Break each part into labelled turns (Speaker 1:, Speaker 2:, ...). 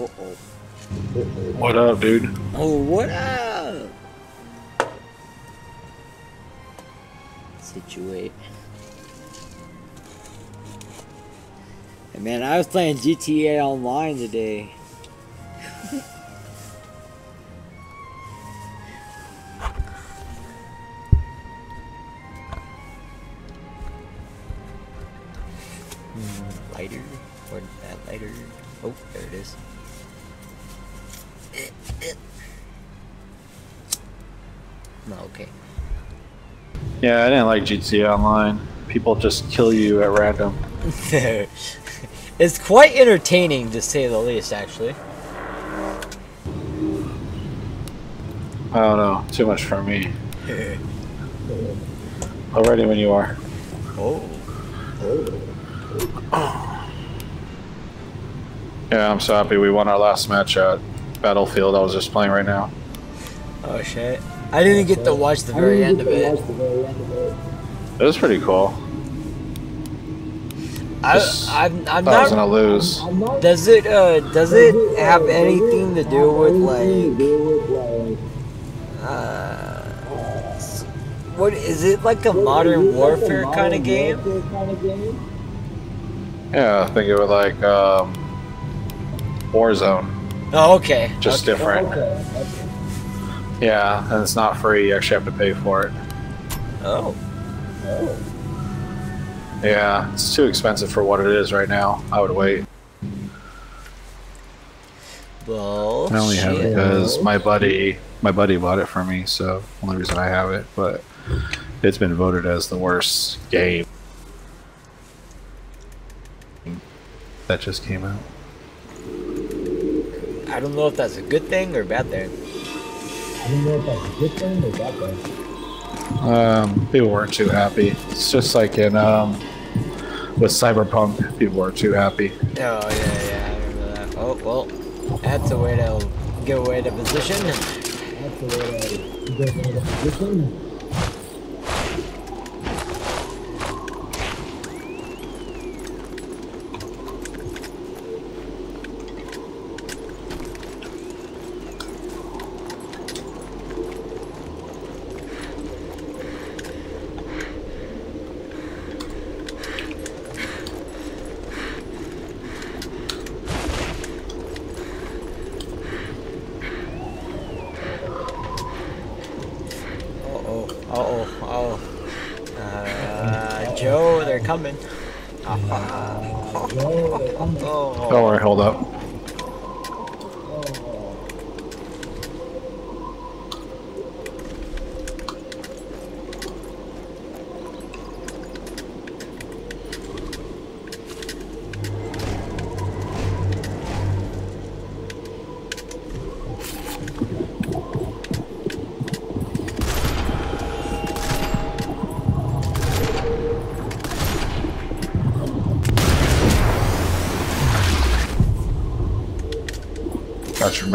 Speaker 1: Uh-oh.
Speaker 2: What up, dude?
Speaker 1: Oh, what up? Situate. Hey, man, I was playing GTA Online today.
Speaker 2: Yeah, I didn't like GTA Online. People just kill you at random.
Speaker 1: it's quite entertaining to say the least, actually.
Speaker 2: I don't know. Too much for me. Already when you are.
Speaker 1: Oh.
Speaker 2: Yeah, I'm so happy we won our last match at Battlefield. I was just playing right now.
Speaker 1: Oh shit. I didn't get to watch the very end of it.
Speaker 2: It was pretty cool.
Speaker 1: I,
Speaker 2: Just
Speaker 1: I'm, I'm
Speaker 2: thought I was gonna
Speaker 1: not.
Speaker 2: lose.
Speaker 1: Does it uh does it have anything to do with like uh what is it like a modern warfare kind of game?
Speaker 2: Yeah, I think it was like um, Warzone,
Speaker 1: Oh okay.
Speaker 2: just
Speaker 1: okay.
Speaker 2: different. Yeah, and it's not free. You actually have to pay for it.
Speaker 1: Oh. Oh.
Speaker 2: Yeah, it's too expensive for what it is right now. I would wait.
Speaker 1: Well.
Speaker 2: I only have it because my buddy, my buddy bought it for me. So only reason I have it, but it's been voted as the worst game that just came out.
Speaker 1: I don't know if that's a good thing or a bad thing.
Speaker 2: Um, people weren't too happy. It's just like in um, with Cyberpunk, people weren't too happy.
Speaker 1: Oh yeah, yeah, I remember that. Oh well, that's a way to give away the position. Uh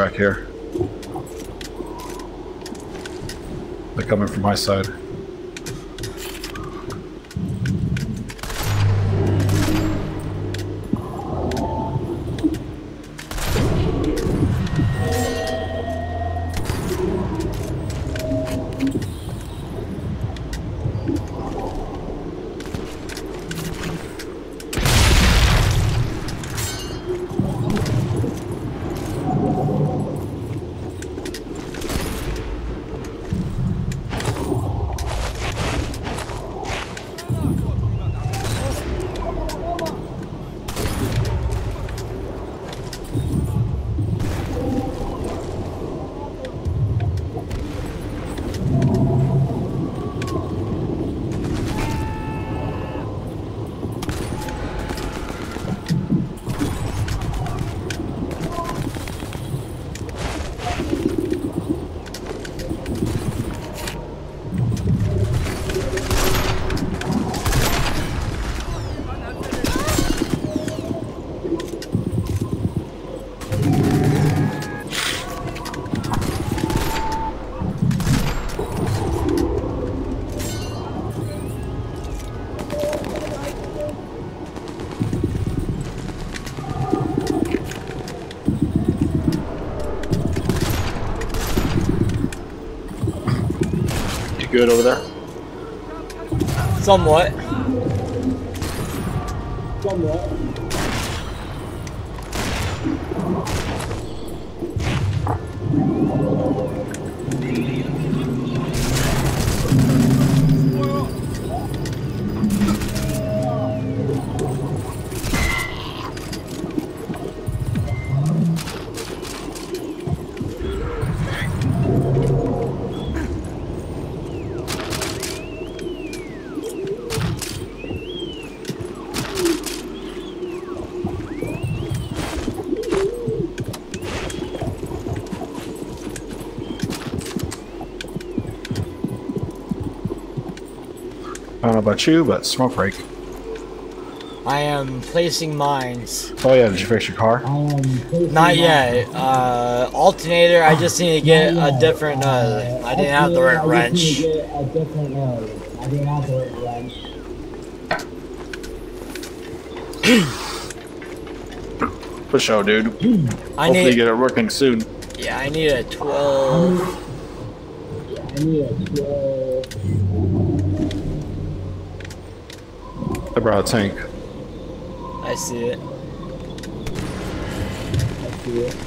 Speaker 2: Back here. They're coming from my side. Good over there?
Speaker 1: Somewhat.
Speaker 2: I don't know about you, but smoke break.
Speaker 1: I am placing mines.
Speaker 2: Oh yeah, did you fix your car?
Speaker 1: Not yet. Uh, alternator, I just need to get a different, uh, I didn't have the right wrench.
Speaker 2: For sure, dude.
Speaker 1: I
Speaker 2: Hopefully you get it working soon.
Speaker 1: yeah, I need a 12.
Speaker 2: I brought a tank.
Speaker 1: I see it.
Speaker 2: For a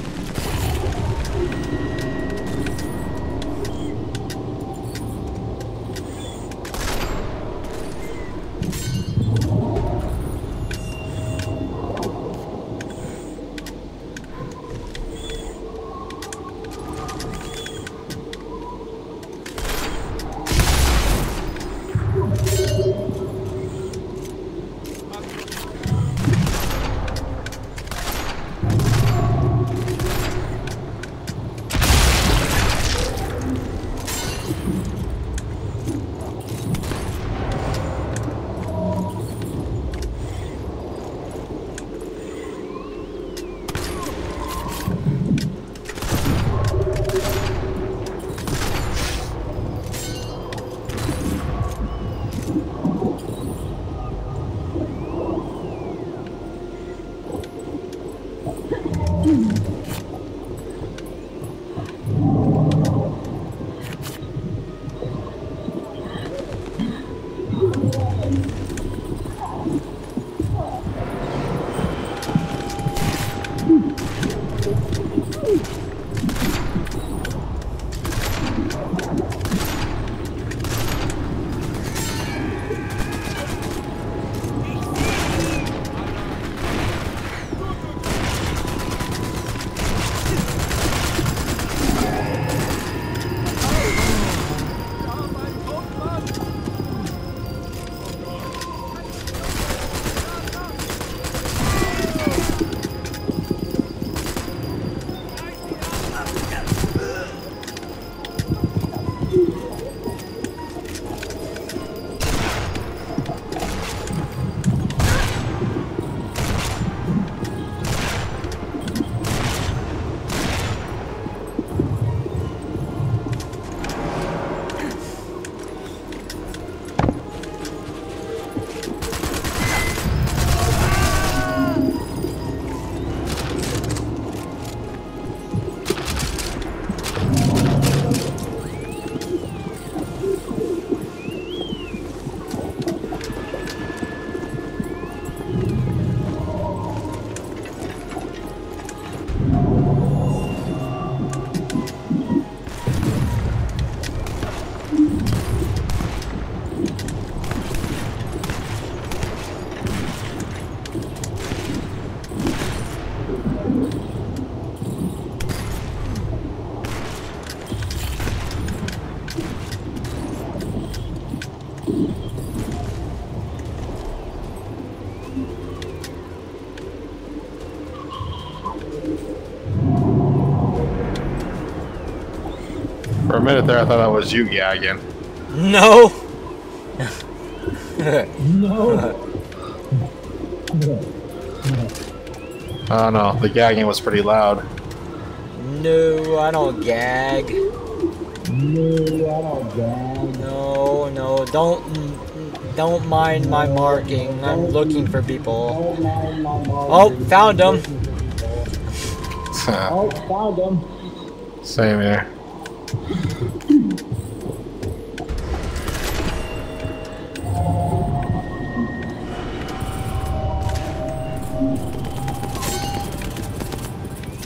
Speaker 2: minute there, I thought that was you gagging.
Speaker 1: No!
Speaker 2: I don't know. The gagging was pretty loud.
Speaker 1: No, I don't gag. No, I don't gag. no, no, don't, don't mind my marking. I'm looking for people. Oh, found them. Oh, found them.
Speaker 2: Same here.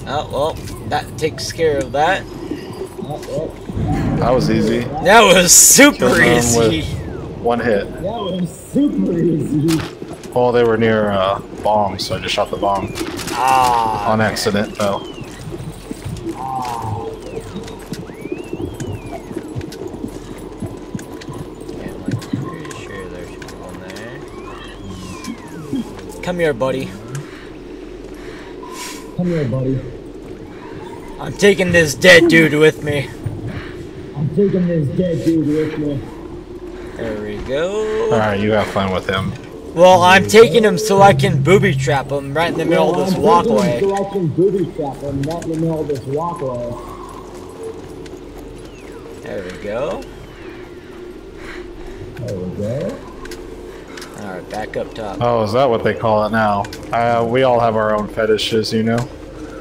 Speaker 1: Oh, well, that takes care of that.
Speaker 2: That was easy.
Speaker 1: That was super easy.
Speaker 2: One hit.
Speaker 3: That was super easy.
Speaker 2: Well, they were near uh, bomb, so I just shot the bomb.
Speaker 1: Ah.
Speaker 2: On accident, though.
Speaker 1: Come here, buddy.
Speaker 3: Come here, buddy.
Speaker 1: I'm taking this dead dude with me.
Speaker 3: I'm taking this dead dude with me.
Speaker 1: There we go.
Speaker 2: Alright, you have fun with him.
Speaker 1: Well, I'm taking him so I can booby trap him right in the middle of this
Speaker 3: I'm taking
Speaker 1: walkway.
Speaker 3: him So I can booby trap him right in the middle of this walkway.
Speaker 1: There we go.
Speaker 3: There we go.
Speaker 1: Alright, back up top.
Speaker 2: Oh, is that what they call it now? Uh, we all have our own fetishes, you know?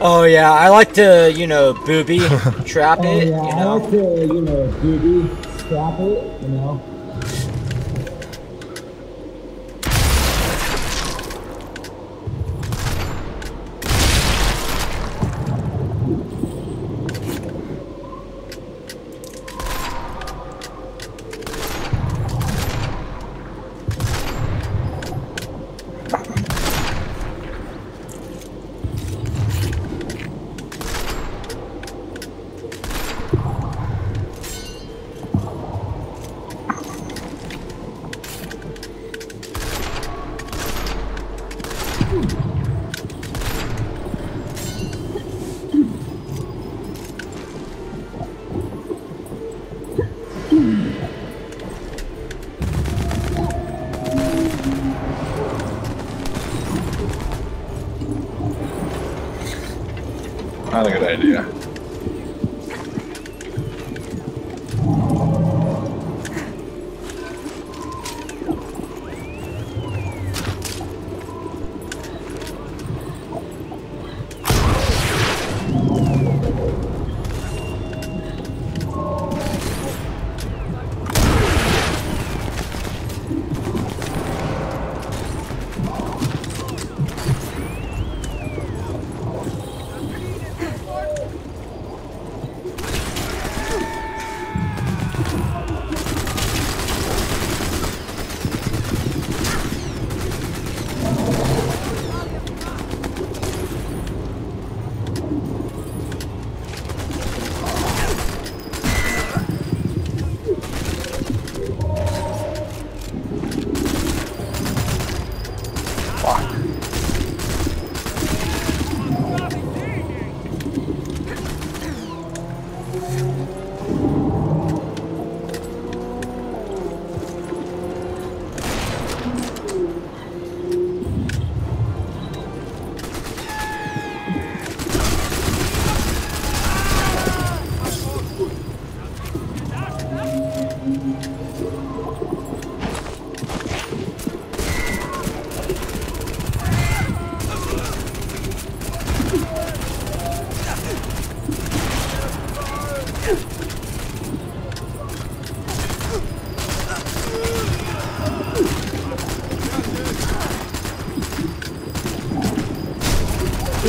Speaker 1: Oh yeah, I like to, you know, booby trap
Speaker 3: Oh
Speaker 1: it,
Speaker 3: yeah,
Speaker 1: you
Speaker 3: I like to, you know, booby trap it, you know.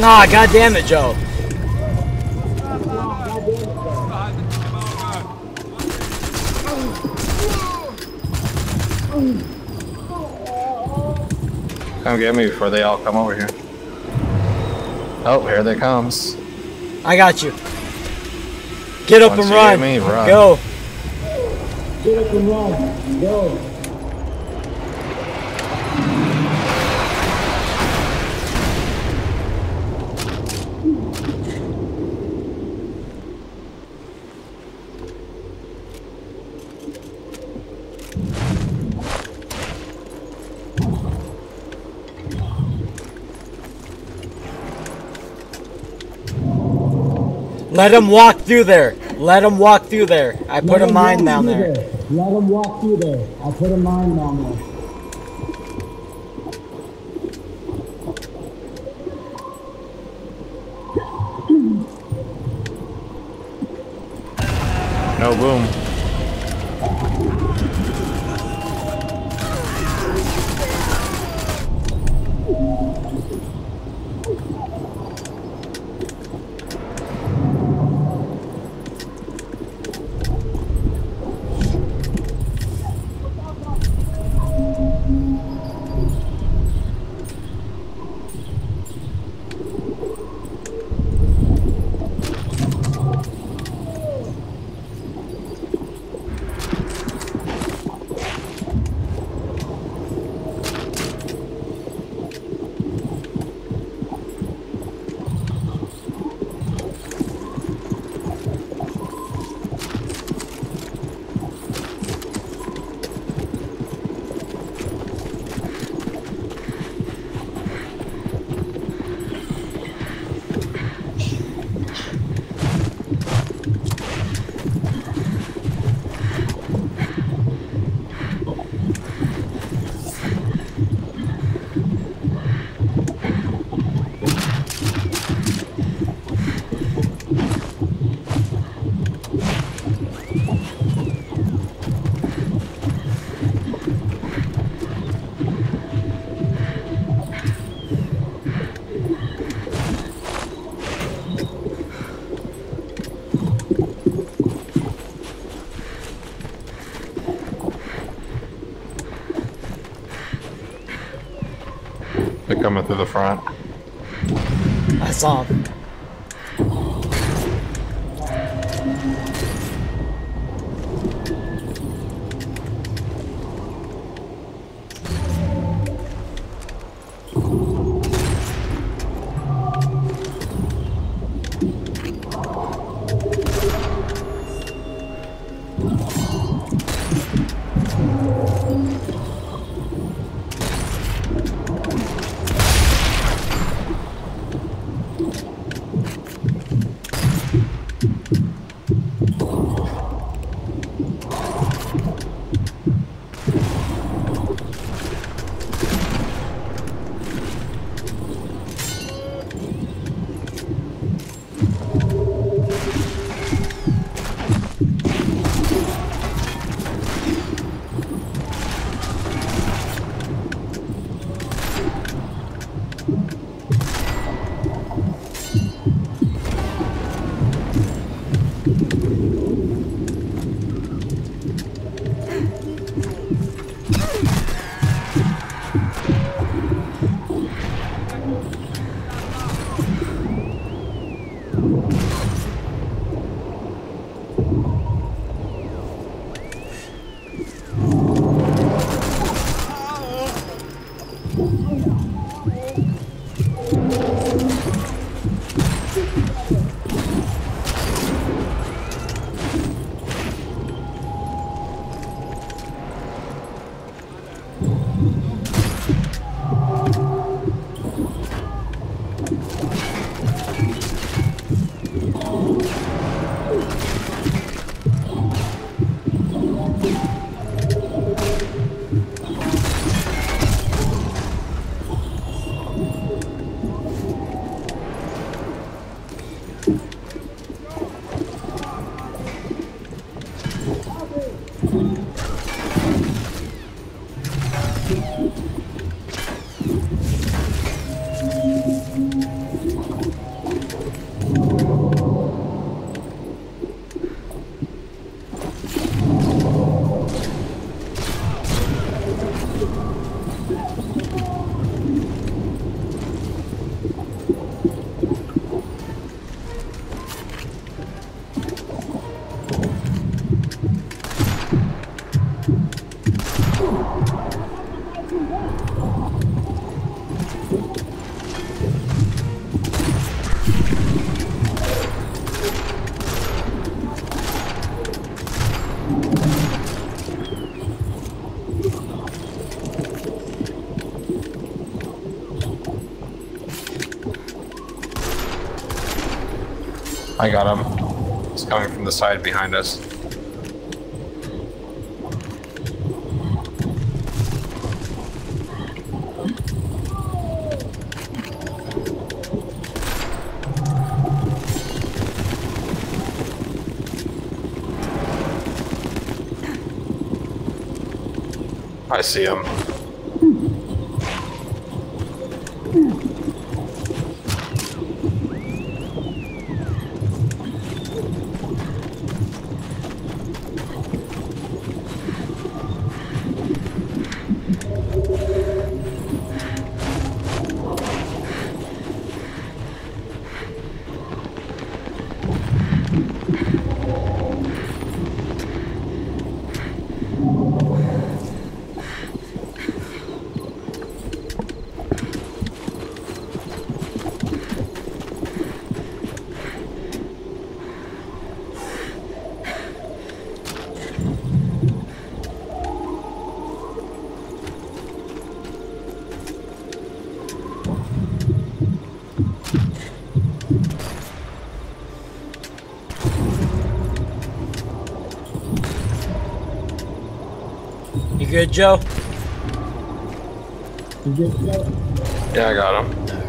Speaker 1: Nah, god damn it, Joe.
Speaker 2: Come get me before they all come over here. Oh, here they comes.
Speaker 1: I got you. Get up
Speaker 2: Once
Speaker 1: and
Speaker 2: you
Speaker 1: run.
Speaker 2: get me, run.
Speaker 1: Go.
Speaker 3: Get up and run. Go.
Speaker 1: Let him walk through there. Let him walk through there. I put a mine down there.
Speaker 3: Let him walk through there. I put a mine down there.
Speaker 2: No boom. Coming through the front.
Speaker 1: I saw him.
Speaker 2: I got him. He's coming from the side behind us. I see him.
Speaker 1: You good, Joe?
Speaker 2: Yeah, I got him.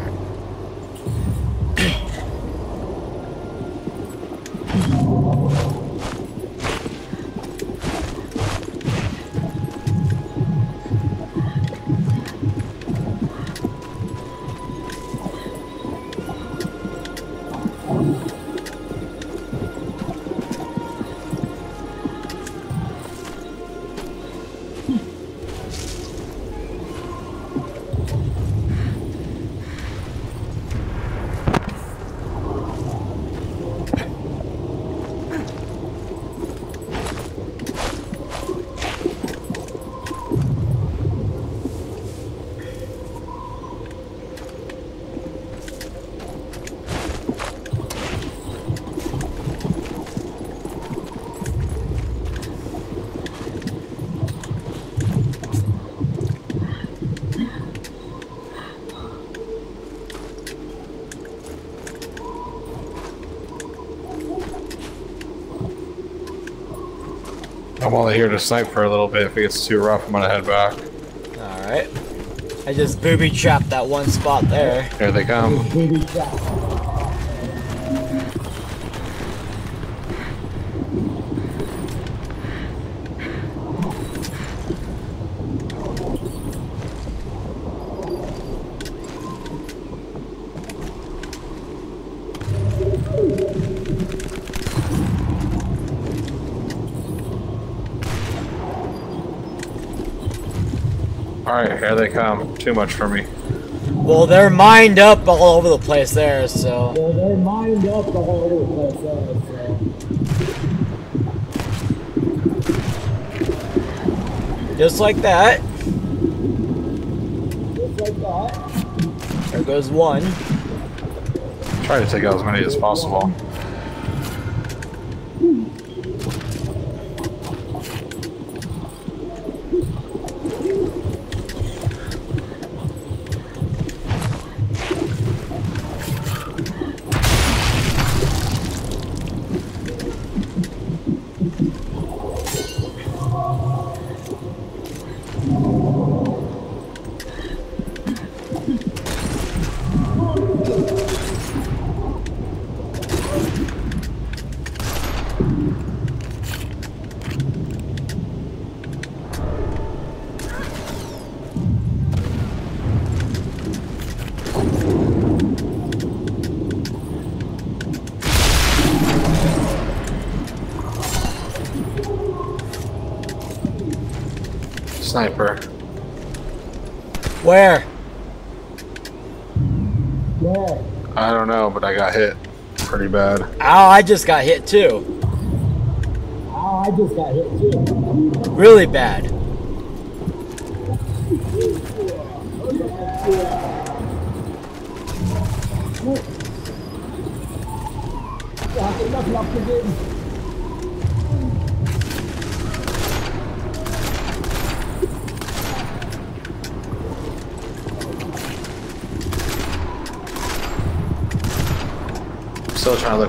Speaker 2: Only here to snipe for a little bit. If it gets too rough, I'm gonna head back.
Speaker 1: Alright. I just booby trapped that one spot there.
Speaker 2: Here they come. Here they come. Too much for me.
Speaker 1: Well, they're mined up all over the place there, so.
Speaker 3: Well, they're mined up all over the place there, so.
Speaker 1: Just like that.
Speaker 3: Just like that.
Speaker 1: There goes one.
Speaker 2: Try to take out as many as possible. Sniper.
Speaker 1: Where?
Speaker 3: Yeah.
Speaker 2: I don't know, but I got hit pretty bad.
Speaker 1: Ow, I just got hit too.
Speaker 3: Oh, I just got hit too.
Speaker 1: Really bad.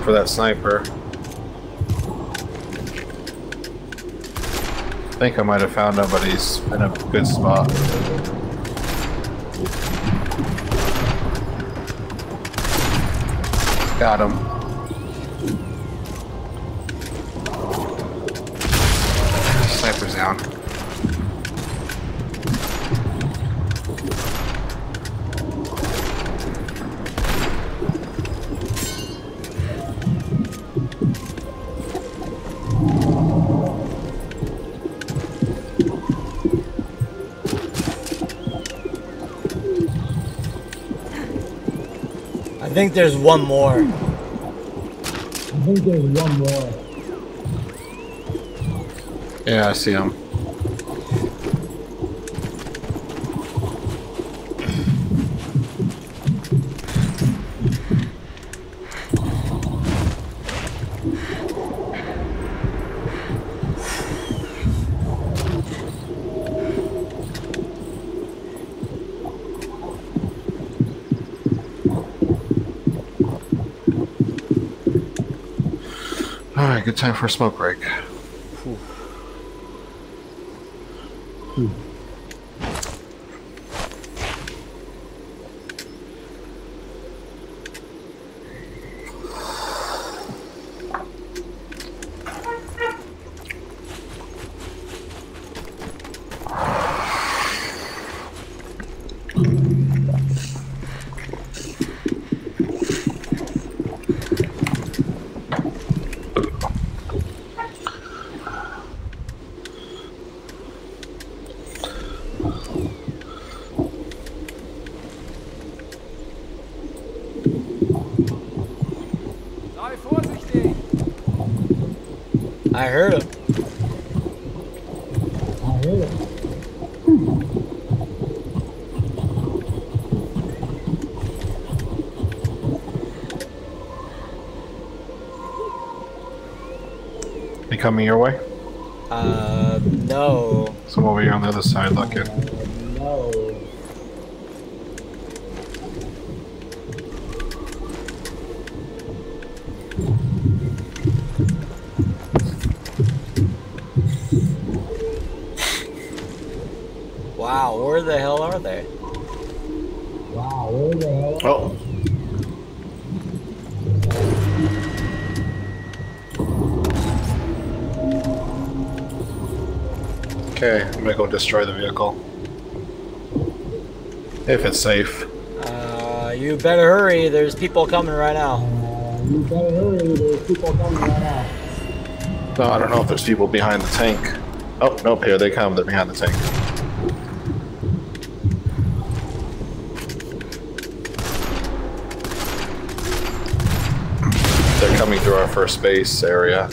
Speaker 2: For that sniper. I think I might have found he's in a good spot. Got him.
Speaker 1: Think there's one more.
Speaker 3: I think there's one more.
Speaker 2: Yeah, I see him. Alright, good time for a smoke break.
Speaker 4: Sei vorsichtig!
Speaker 1: I heard him.
Speaker 3: I hear it.
Speaker 2: He coming your way?
Speaker 1: Uh, no.
Speaker 2: So over here on the other side looking.
Speaker 3: No.
Speaker 2: Gonna go destroy the vehicle. If it's safe.
Speaker 1: Uh, you better hurry. There's people coming right now.
Speaker 3: Uh, you better hurry, there's people coming right now.
Speaker 2: No, I don't know if there's people behind the tank. Oh, nope, here they come. They're behind the tank. They're coming through our first base area.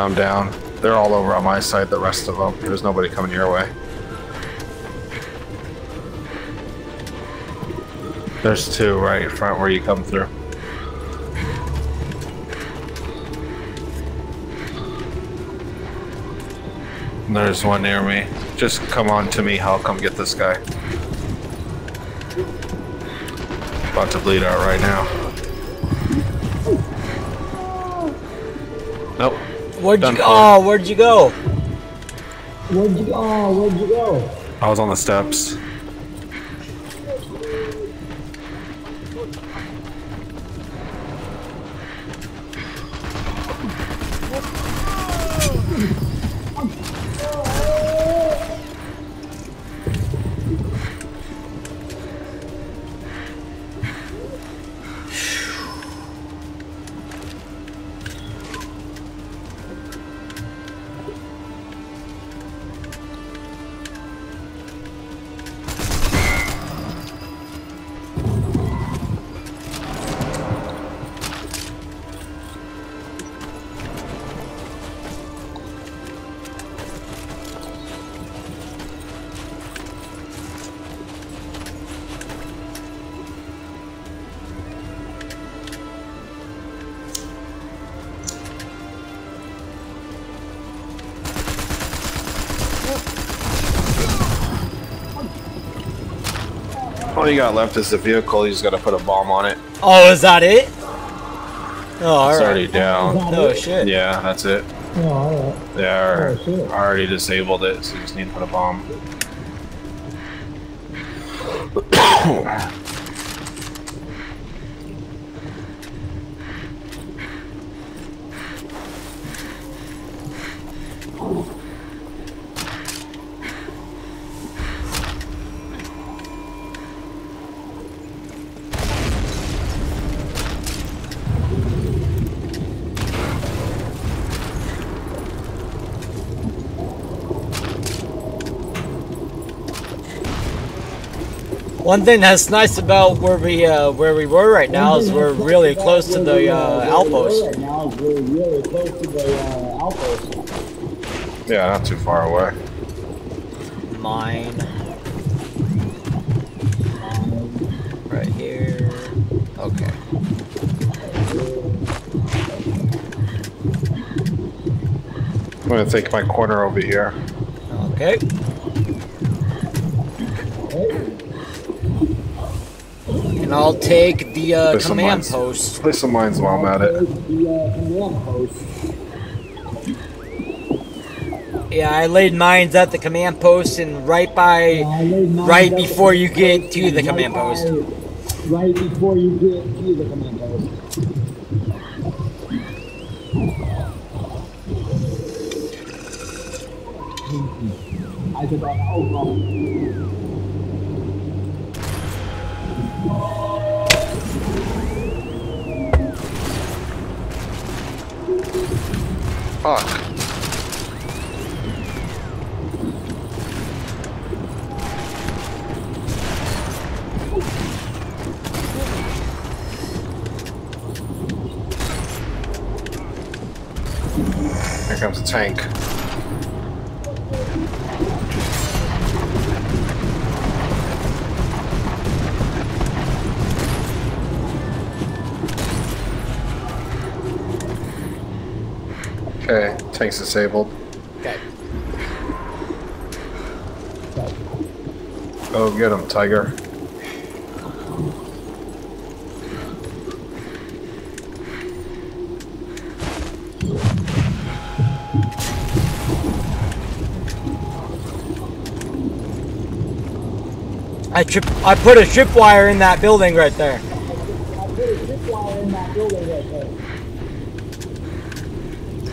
Speaker 2: I'm down. They're all over on my side, the rest of them. There's nobody coming your way. There's two right in front where you come through. There's one near me. Just come on to me, I'll come get this guy. About to bleed out right now.
Speaker 1: Where'd
Speaker 2: Done
Speaker 1: you go?
Speaker 2: for.
Speaker 1: Oh, where'd you go?
Speaker 3: Where'd you go? Oh, where'd you go?
Speaker 2: I was on the steps. All you got left is the vehicle. You just gotta put a bomb on it.
Speaker 1: Oh, is that it? Oh, all
Speaker 2: It's
Speaker 1: right.
Speaker 2: already down.
Speaker 1: No shit.
Speaker 2: Yeah, that's it.
Speaker 3: Oh, alright.
Speaker 2: They are
Speaker 3: Oh,
Speaker 2: already disabled it, so you just need to put a bomb.
Speaker 1: One thing that's nice about where we uh, where we were right now is we're really close to the uh, outpost.
Speaker 3: Right now, we're really close to the outpost.
Speaker 2: Yeah, not too far away.
Speaker 1: Mine. Right here. Okay.
Speaker 2: I'm gonna take my corner over here.
Speaker 1: Okay. And I'll take the uh,
Speaker 2: There's
Speaker 1: command
Speaker 2: mines.
Speaker 1: post.
Speaker 2: Place some mines while I'm at it.
Speaker 3: The uh.
Speaker 1: Yeah, I laid mines at the command post and right by,
Speaker 3: I laid mine
Speaker 1: right before you get to the
Speaker 3: right
Speaker 1: command
Speaker 3: by-
Speaker 1: post.
Speaker 3: Right before you get to the command post. I said, oh, no.
Speaker 2: Fuck. Here comes a tank. Tank's disabled.
Speaker 1: Okay.
Speaker 2: Oh, get him, Tiger.
Speaker 1: I trip. I put a tripwire in that building right there.
Speaker 3: I put a tripwire in that building right there.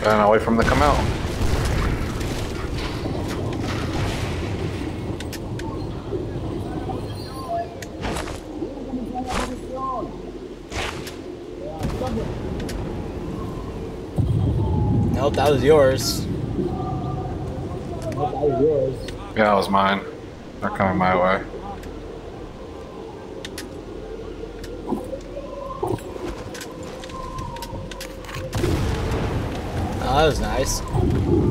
Speaker 2: And away from the come out.
Speaker 1: Nope, that was yours.
Speaker 3: That was yours.
Speaker 2: Yeah, that was mine. They're coming my way.
Speaker 1: That was nice.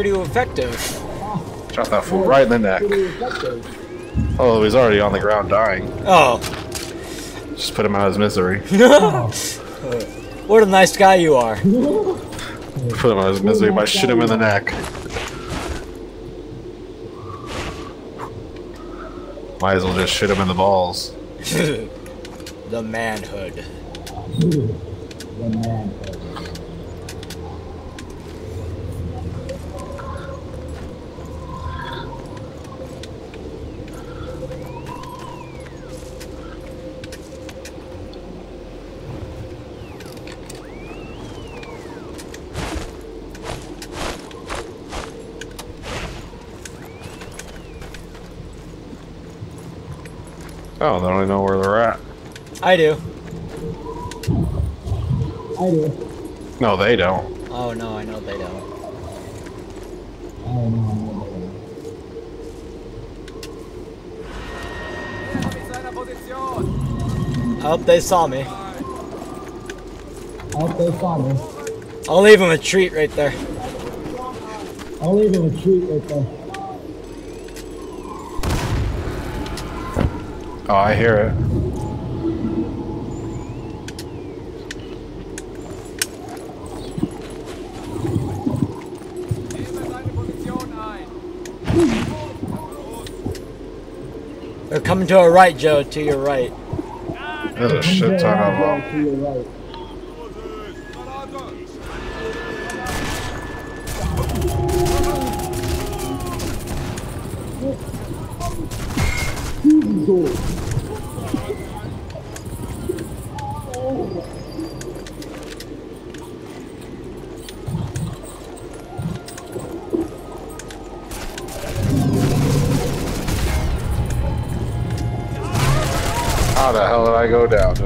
Speaker 1: Pretty effective.
Speaker 2: Shot that fool right in the neck. Oh, he's already on the ground dying.
Speaker 1: Oh,
Speaker 2: Just put him out of his misery.
Speaker 1: what a nice guy you are.
Speaker 2: Put him out of his misery by shooting him in the neck. Might as well just shoot him in the balls.
Speaker 1: the manhood.
Speaker 3: The man.
Speaker 2: Oh, they don't even know where they're at.
Speaker 1: I do.
Speaker 3: I do.
Speaker 2: No, they don't.
Speaker 1: Oh no, I know they don't.
Speaker 3: I don't.
Speaker 1: I hope they saw me.
Speaker 3: I hope they saw me.
Speaker 1: I'll leave them a treat right there.
Speaker 3: I'll leave him a treat right there.
Speaker 2: Oh, I hear it.
Speaker 1: They're coming to our right, Joe. To your right.
Speaker 2: There's a shit ton of them.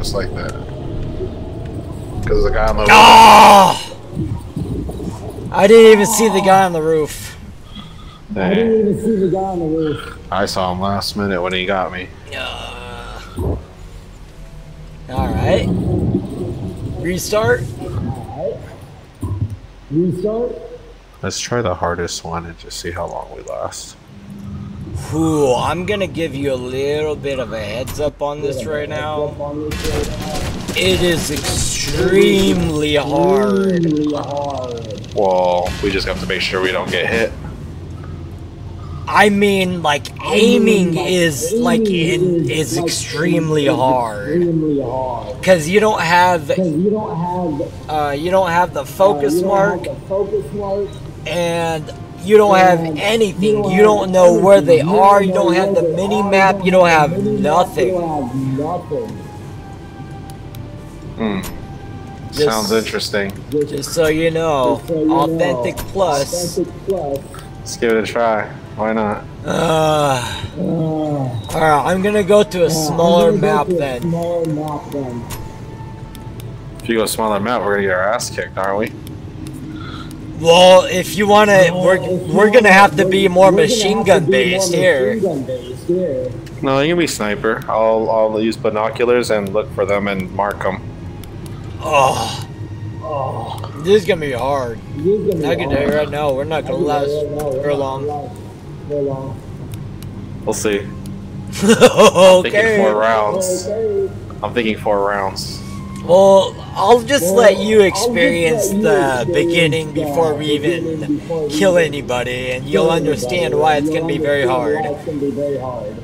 Speaker 2: Just like that? Because the guy on the
Speaker 1: Ah! I didn't even see the guy on the roof.
Speaker 3: I didn't even see the guy on the roof.
Speaker 2: I saw him last minute when he got me.
Speaker 1: All right. Restart.
Speaker 3: Alright. Restart.
Speaker 2: Let's try the hardest one and just see how long we last.
Speaker 1: Ooh, I'm gonna give you a little bit of a heads up on this right now.
Speaker 3: on this right now.
Speaker 1: It is extremely hard.
Speaker 2: Well, we just have to make sure we don't get hit.
Speaker 1: I mean, like aiming is like in is extremely hard because you don't have
Speaker 3: you don't have
Speaker 1: uh, you don't have the
Speaker 3: uh,
Speaker 1: focus
Speaker 3: you don't
Speaker 1: mark
Speaker 3: have the focus mark.
Speaker 1: and you don't have anything. You don't know where they are. You don't have the mini map. You don't have
Speaker 3: the. You
Speaker 1: nothing.
Speaker 3: don't have nothing.
Speaker 2: Hmm.
Speaker 1: Just-
Speaker 2: Sounds interesting.
Speaker 3: Just,
Speaker 1: Just so you know,
Speaker 3: just so you know,
Speaker 1: authentic plus.
Speaker 2: Let's give it a try. Why not?
Speaker 1: Uh,
Speaker 3: Uh,
Speaker 1: all right, I'm gonna go to a
Speaker 3: uh,
Speaker 1: smaller
Speaker 3: I'm gonna
Speaker 1: map
Speaker 3: go to a
Speaker 1: then.
Speaker 3: Smaller map then.
Speaker 2: If you go smaller map, we're gonna get our ass kicked, aren't we?
Speaker 1: Well, if you wanna,
Speaker 3: Uh,
Speaker 1: we're we're gonna have to
Speaker 3: we're-
Speaker 1: be more
Speaker 3: gonna
Speaker 1: machine
Speaker 3: have
Speaker 1: gun
Speaker 3: to be more
Speaker 1: based here.
Speaker 3: Machine gun based here.
Speaker 2: No, you can be sniper. I'll I'll use binoculars and look for them and mark them.
Speaker 1: Oh,
Speaker 3: Oh,
Speaker 1: this is gonna be hard.
Speaker 3: gonna be
Speaker 1: I can tell you right now, we're not gonna last
Speaker 3: for you right now, we're
Speaker 1: very
Speaker 3: not
Speaker 1: long.
Speaker 3: gonna last Very long.
Speaker 2: We'll see. Thinking four rounds. I'm thinking four rounds.
Speaker 1: Well, I'll just
Speaker 3: Well,
Speaker 1: let you experience
Speaker 3: let you
Speaker 1: the beginning before we even
Speaker 3: before
Speaker 1: kill
Speaker 3: even
Speaker 1: anybody, and you'll understand why it's gonna be very hard.
Speaker 3: why It's gonna be very hard.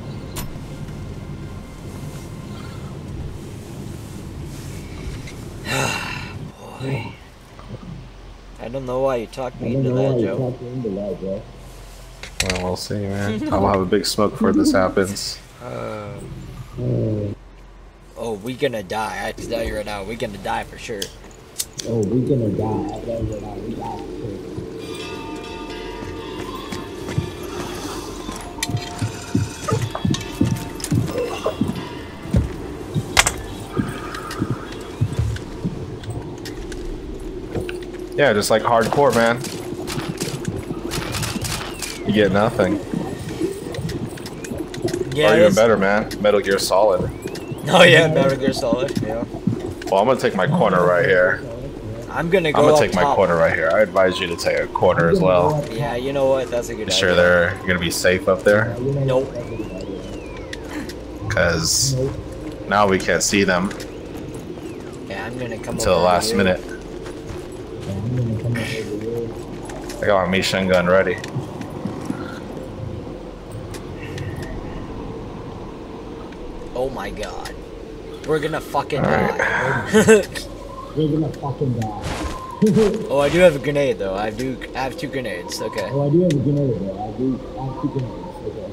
Speaker 1: Boy. I don't know why you talked me into that, Joe.
Speaker 3: into that, Joe.
Speaker 2: Well, we'll see, man. I'll have a big smoke before this happens.
Speaker 1: Uh,
Speaker 3: Uh,
Speaker 1: oh, we gonna die. I can tell you right now, we gonna die for sure.
Speaker 3: oh, we gonna die. I tell you right now, we got to.
Speaker 2: Yeah, just like hardcore, man. You get nothing.
Speaker 1: Yeah.
Speaker 2: or even better, man. Metal Gear Solid.
Speaker 1: Oh yeah, Metal Gear Solid. Yeah.
Speaker 2: Well, I'm gonna take my corner right here.
Speaker 1: I'm gonna go
Speaker 2: I'm gonna take my corner right here. I advise you to take a corner as well.
Speaker 1: Yeah, you know what? That's a good
Speaker 2: Sure,
Speaker 1: idea.
Speaker 2: they're gonna be safe up there,
Speaker 1: Nope.
Speaker 2: cause now we can't see them
Speaker 1: Yeah, I'm gonna come
Speaker 2: until the last
Speaker 1: here.
Speaker 2: minute.
Speaker 3: I'm gonna come over here.
Speaker 2: I got my machine gun ready.
Speaker 1: Oh my god. We're gonna fucking
Speaker 2: Alright.
Speaker 1: die.
Speaker 3: We're gonna fucking die.
Speaker 1: oh, I do have a grenade though. I do I have two grenades. Okay.
Speaker 3: Oh, I do have a grenade though. I do I have two grenades. Okay.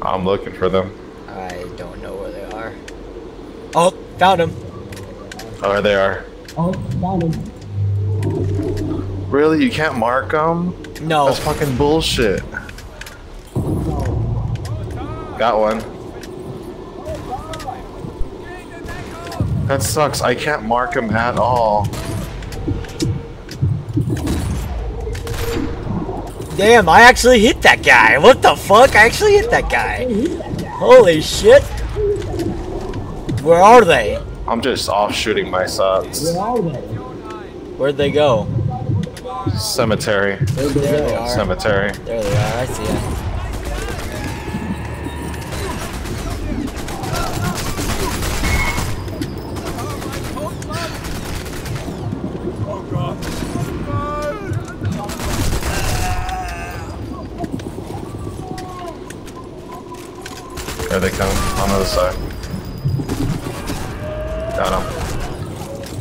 Speaker 2: I'm looking for them.
Speaker 1: I don't know where they are. Oh, found him.
Speaker 2: Oh, there they are.
Speaker 3: Oh, found him.
Speaker 2: Really? You can't mark them?
Speaker 1: No.
Speaker 2: That's fucking bullshit. Got one. That sucks. I can't mark him at all.
Speaker 1: Damn, I actually hit that guy. What the fuck? I actually hit that guy. Holy shit. Where are they?
Speaker 2: I'm just off shooting my shots.
Speaker 3: Where are they?
Speaker 1: Where'd they go?
Speaker 2: Cemetery.
Speaker 3: Where
Speaker 1: There they are.
Speaker 2: Cemetery.
Speaker 1: There they are. I see them.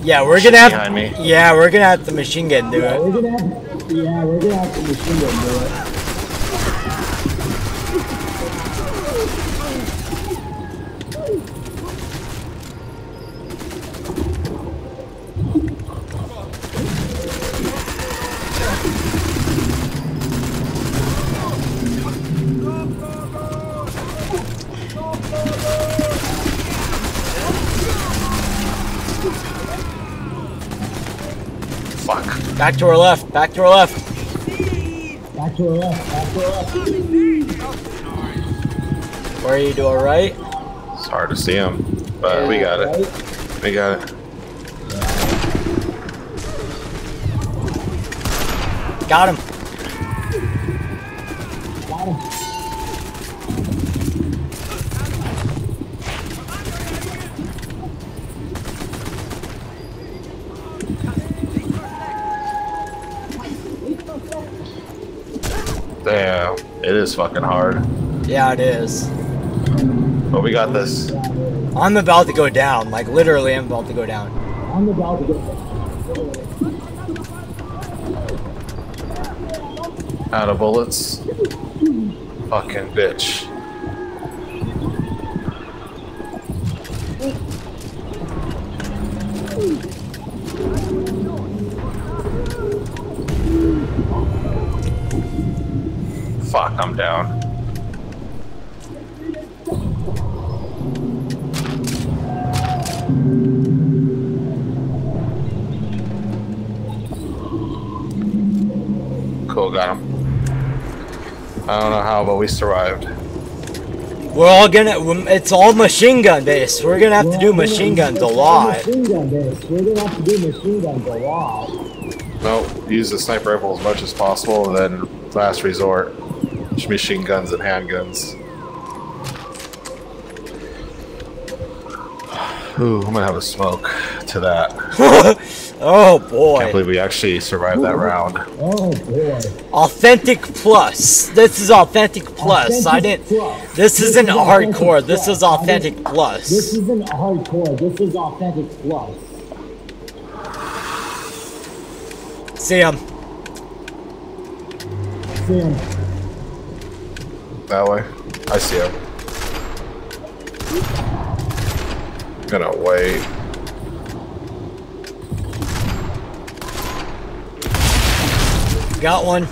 Speaker 1: Yeah, we're gonna have.
Speaker 2: Behind me.
Speaker 1: Yeah, we're gonna have the machine gun do
Speaker 3: Yeah,
Speaker 1: it.
Speaker 3: we're gonna have. Yeah, we're gonna have to machine gun do it.
Speaker 2: Fuck.
Speaker 1: Back to our left. Back to our left.
Speaker 3: Back to our left. Back to our left.
Speaker 1: Where are you to our right?
Speaker 2: It's hard to see him, but we got it. We got it.
Speaker 1: Got him.
Speaker 3: Got him.
Speaker 2: Damn. It is fucking hard.
Speaker 1: Yeah, it is.
Speaker 2: But we got this.
Speaker 1: I'm about to go down. Like literally, I'm about to go down.
Speaker 3: I'm about to get.
Speaker 2: Out of bullets. Fucking bitch. Fuck, down. Cool, got him. I don't know how, but we survived.
Speaker 1: We're all gonna. It's all machine gun based. We're gonna have to do machine guns a lot.
Speaker 3: Machine gun base. We're gonna have to do machine guns a lot.
Speaker 2: No, use the sniper rifle as much as possible, and then last resort, machine guns and handguns. Ooh, I'm gonna have a smoke to that.
Speaker 1: oh boy!
Speaker 2: Can't believe we actually survived that round.
Speaker 3: Oh boy.
Speaker 1: Authentic plus. This is authentic plus. I didn't.
Speaker 3: plus.
Speaker 1: This isn't
Speaker 3: authentic
Speaker 1: hardcore. This is authentic plus.
Speaker 3: This isn't hardcore. This is authentic plus.
Speaker 1: See him.
Speaker 3: See him.
Speaker 2: That way. I see him. Gonna wait.
Speaker 1: Got one.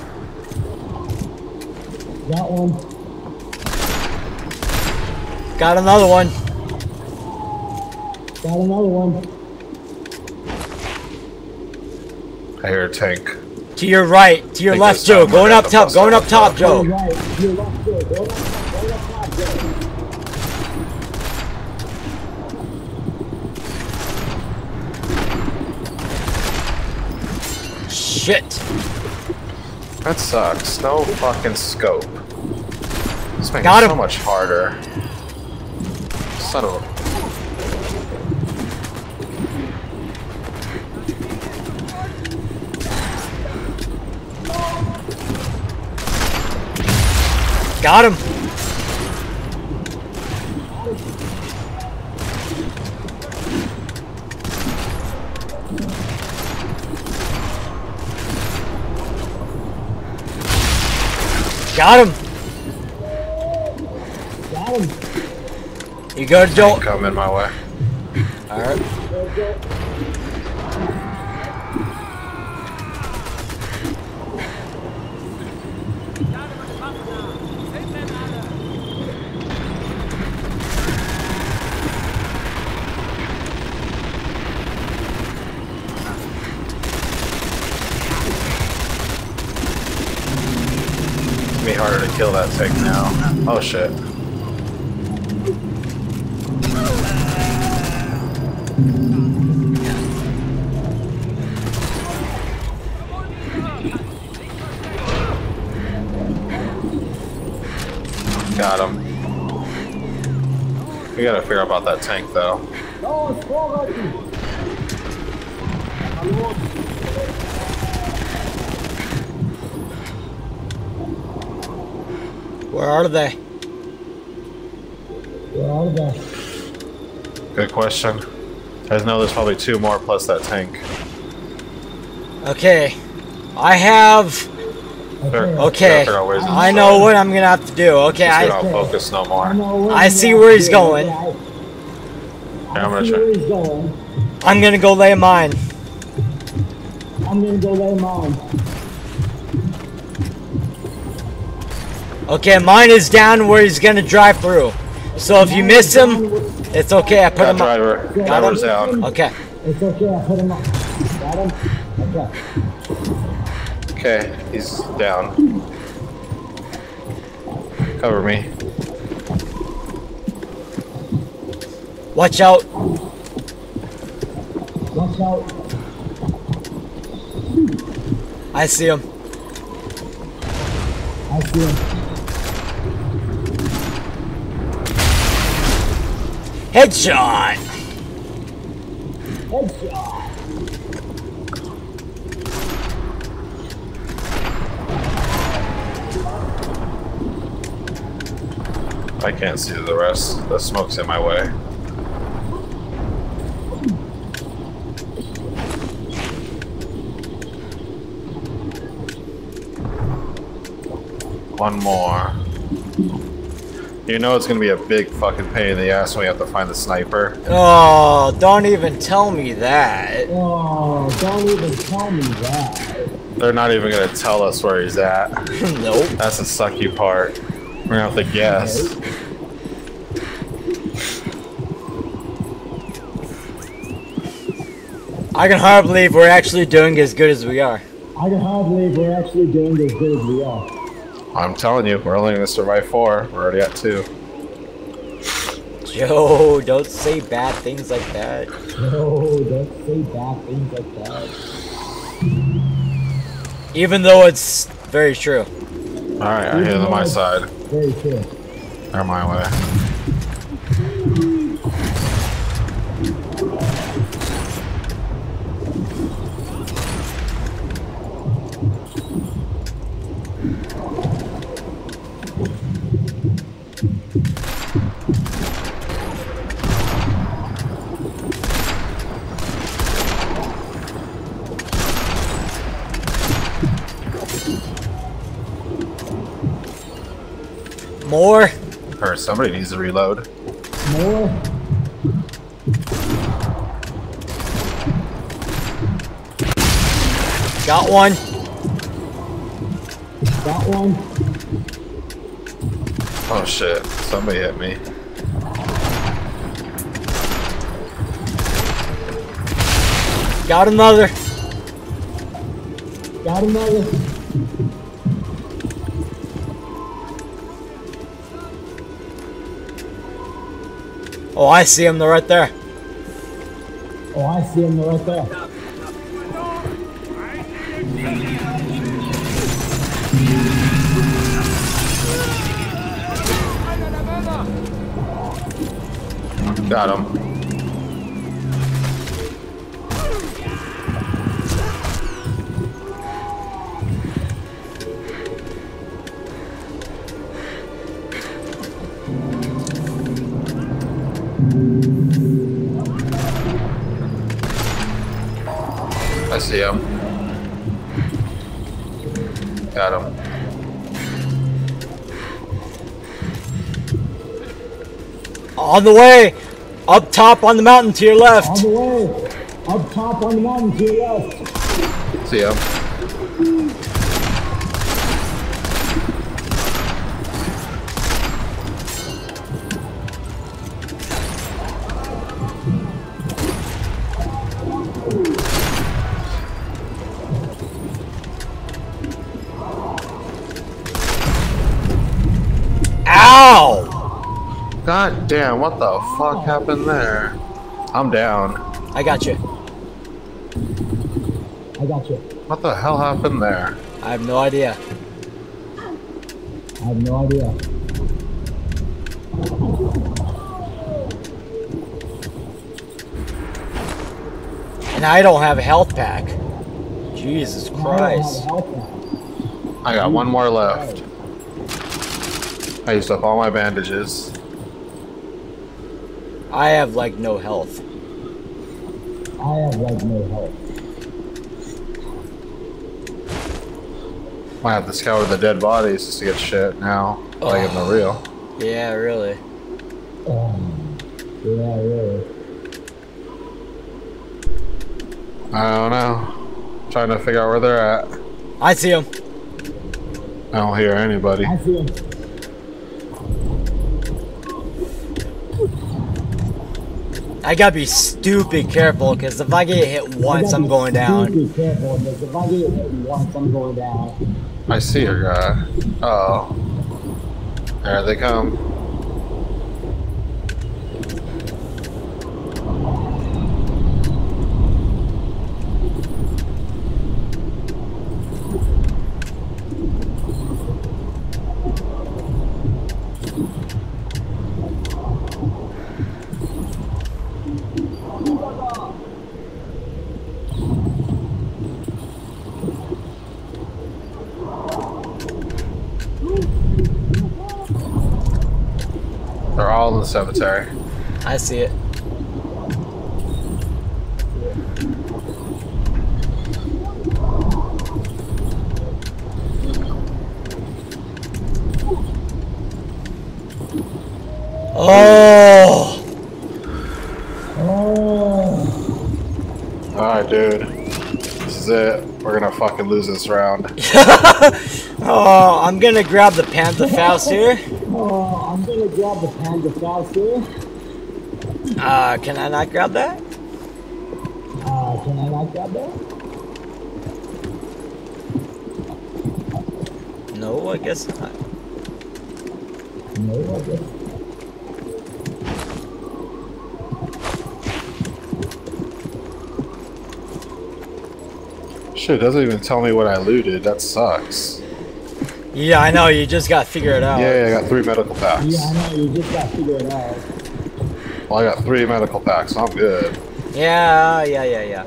Speaker 3: Got one.
Speaker 1: Got another one.
Speaker 3: Got another one.
Speaker 2: I hear a tank.
Speaker 1: To your right. To your left, Joe.
Speaker 2: time
Speaker 1: Going up top. Going up top, Joe.
Speaker 3: right. Your left foot. Go up top. Go up top, Joe.
Speaker 1: Shit.
Speaker 2: That sucks. No fucking scope. This makes
Speaker 1: Got
Speaker 2: it so
Speaker 1: him.
Speaker 2: much harder. Son of a
Speaker 1: Got him. Got him.
Speaker 3: Got him.
Speaker 1: You good, Joe?
Speaker 2: coming my way.
Speaker 1: Alright.
Speaker 2: Kill that tank now. Oh shit. Got him. We gotta figure out about that tank though.
Speaker 1: Where are they?
Speaker 3: Where are they?
Speaker 2: Good question. I know there's probably two more plus that tank.
Speaker 1: Okay. I have.
Speaker 2: Fair-
Speaker 1: Okay.
Speaker 2: gotta figure out ways to
Speaker 1: I
Speaker 2: destroy
Speaker 1: know what I'm gonna have to do. Okay,
Speaker 2: Just we
Speaker 1: I.
Speaker 2: don't focus no more.
Speaker 3: know
Speaker 1: I see where he's going.
Speaker 2: Yeah, I'm gonna
Speaker 3: see
Speaker 2: try.
Speaker 3: where he's going.
Speaker 1: I'm gonna go lay mine.
Speaker 3: I'm gonna go lay mine.
Speaker 1: Okay, mine is down where he's gonna drive through. So if you miss him, it's okay. I put
Speaker 2: Got
Speaker 1: him. up.
Speaker 2: driver.
Speaker 3: Got
Speaker 2: Driver's
Speaker 3: him.
Speaker 2: down.
Speaker 1: Okay.
Speaker 3: It's okay, I put him up. Got him? Okay.
Speaker 2: Okay, he's down. Cover me.
Speaker 1: Watch out.
Speaker 3: Watch out.
Speaker 1: I see him.
Speaker 3: I see him.
Speaker 1: Headshot.
Speaker 3: Headshot.
Speaker 2: I can't see the rest. The smoke's in my way. One more. You know it's gonna be a big fucking pain in the ass when we have to find the sniper.
Speaker 1: Oh, don't even tell me that.
Speaker 3: Oh, don't even tell me that.
Speaker 2: They're not even gonna tell us where he's at.
Speaker 1: nope.
Speaker 2: That's the sucky part. We're gonna have to guess.
Speaker 1: I can hardly believe we're actually doing as good as we are.
Speaker 3: I can hardly believe we're actually doing as good as we are.
Speaker 2: I'm telling you, we're only gonna survive four. We're already at two.
Speaker 1: Joe, don't say bad things like that.
Speaker 3: No, don't say bad things like that.
Speaker 1: Even though it's very true.
Speaker 2: Alright, I hear them on my side.
Speaker 3: Very true.
Speaker 2: They're my way.
Speaker 1: More?
Speaker 2: Or somebody needs to reload.
Speaker 3: More?
Speaker 1: Got one.
Speaker 3: Got one?
Speaker 2: Oh shit, somebody hit me.
Speaker 1: Got another.
Speaker 3: Got another?
Speaker 1: Oh, I see him. They're right there.
Speaker 3: Oh, I see him right there.
Speaker 2: Got him.
Speaker 1: On the way. Up top on the mountain to your left!
Speaker 3: On the way. Up top on the mountain to your left.
Speaker 2: See him. Damn, what the fuck happened there? I'm down.
Speaker 1: I got you.
Speaker 3: I got you.
Speaker 2: What the hell happened there?
Speaker 1: I have no idea.
Speaker 3: I have no idea.
Speaker 1: And I don't have a health pack. Jesus
Speaker 3: I don't have
Speaker 1: Christ.
Speaker 3: a health pack.
Speaker 2: I got one more left. I used up all my bandages.
Speaker 1: I have like no health.
Speaker 3: I have like no health.
Speaker 2: Might have to scour the dead bodies just to get shit now. Like in the real.
Speaker 1: Yeah, really.
Speaker 3: Um, yeah, really.
Speaker 2: I don't know. Trying to figure out where they're at.
Speaker 1: I see them.
Speaker 2: I don't hear anybody.
Speaker 3: I see him.
Speaker 1: I gotta be stupid careful because if I get hit once, I'm going down.
Speaker 3: Careful, if I get hit once, I'm going down.
Speaker 2: I see your guy. Oh. There they come. They're all in the cemetery.
Speaker 1: I see it. Oh!
Speaker 3: Oh,
Speaker 2: Alright, dude. This is it. We're gonna fucking lose this round.
Speaker 1: Oh, I'm gonna grab the Panzerfaust here.
Speaker 3: oh, I'm gonna the Panzerfaust here.
Speaker 1: Uh, can I not grab that?
Speaker 3: Uh, can I not grab that?
Speaker 1: No, I guess not.
Speaker 3: No, I guess.
Speaker 2: Shit, it doesn't even tell me what I looted. That sucks.
Speaker 1: Yeah, I know. You just gotta figure it out.
Speaker 2: Yeah, I got three medical packs.
Speaker 3: Yeah, I know, you just gotta figure it out.
Speaker 2: Well, I got three medical packs, so I'm good.
Speaker 1: Yeah, yeah, yeah, yeah.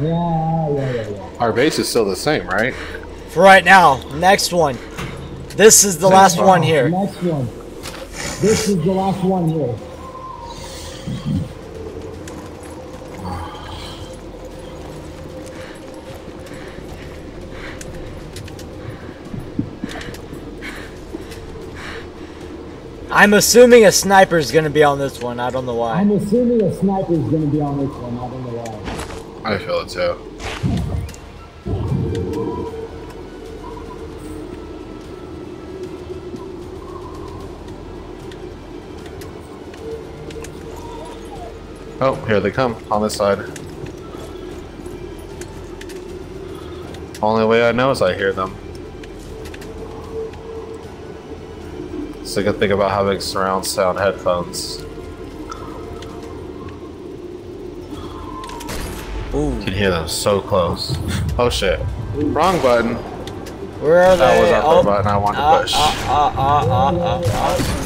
Speaker 3: Yeah, yeah, yeah, yeah.
Speaker 2: Our base is still the same, right?
Speaker 1: For right now, next one. This is the last
Speaker 2: one.
Speaker 1: one here.
Speaker 3: Next one. This is the last one here.
Speaker 1: I'm assuming a sniper's gonna be on this one. I don't know why.
Speaker 3: I'm assuming a sniper is gonna be on this one. I don't know why.
Speaker 2: I feel it too. Oh, here they come on this side. Only way I know is I hear them. It's a good thing about having surround sound headphones.
Speaker 1: Ooh,
Speaker 2: You can hear them so close. Oh shit. Wrong button.
Speaker 1: where are
Speaker 2: That
Speaker 1: they?
Speaker 2: That was our
Speaker 1: oh,
Speaker 2: button I wanted to
Speaker 1: uh,
Speaker 2: push.
Speaker 1: uh, uh, uh, uh, uh, uh.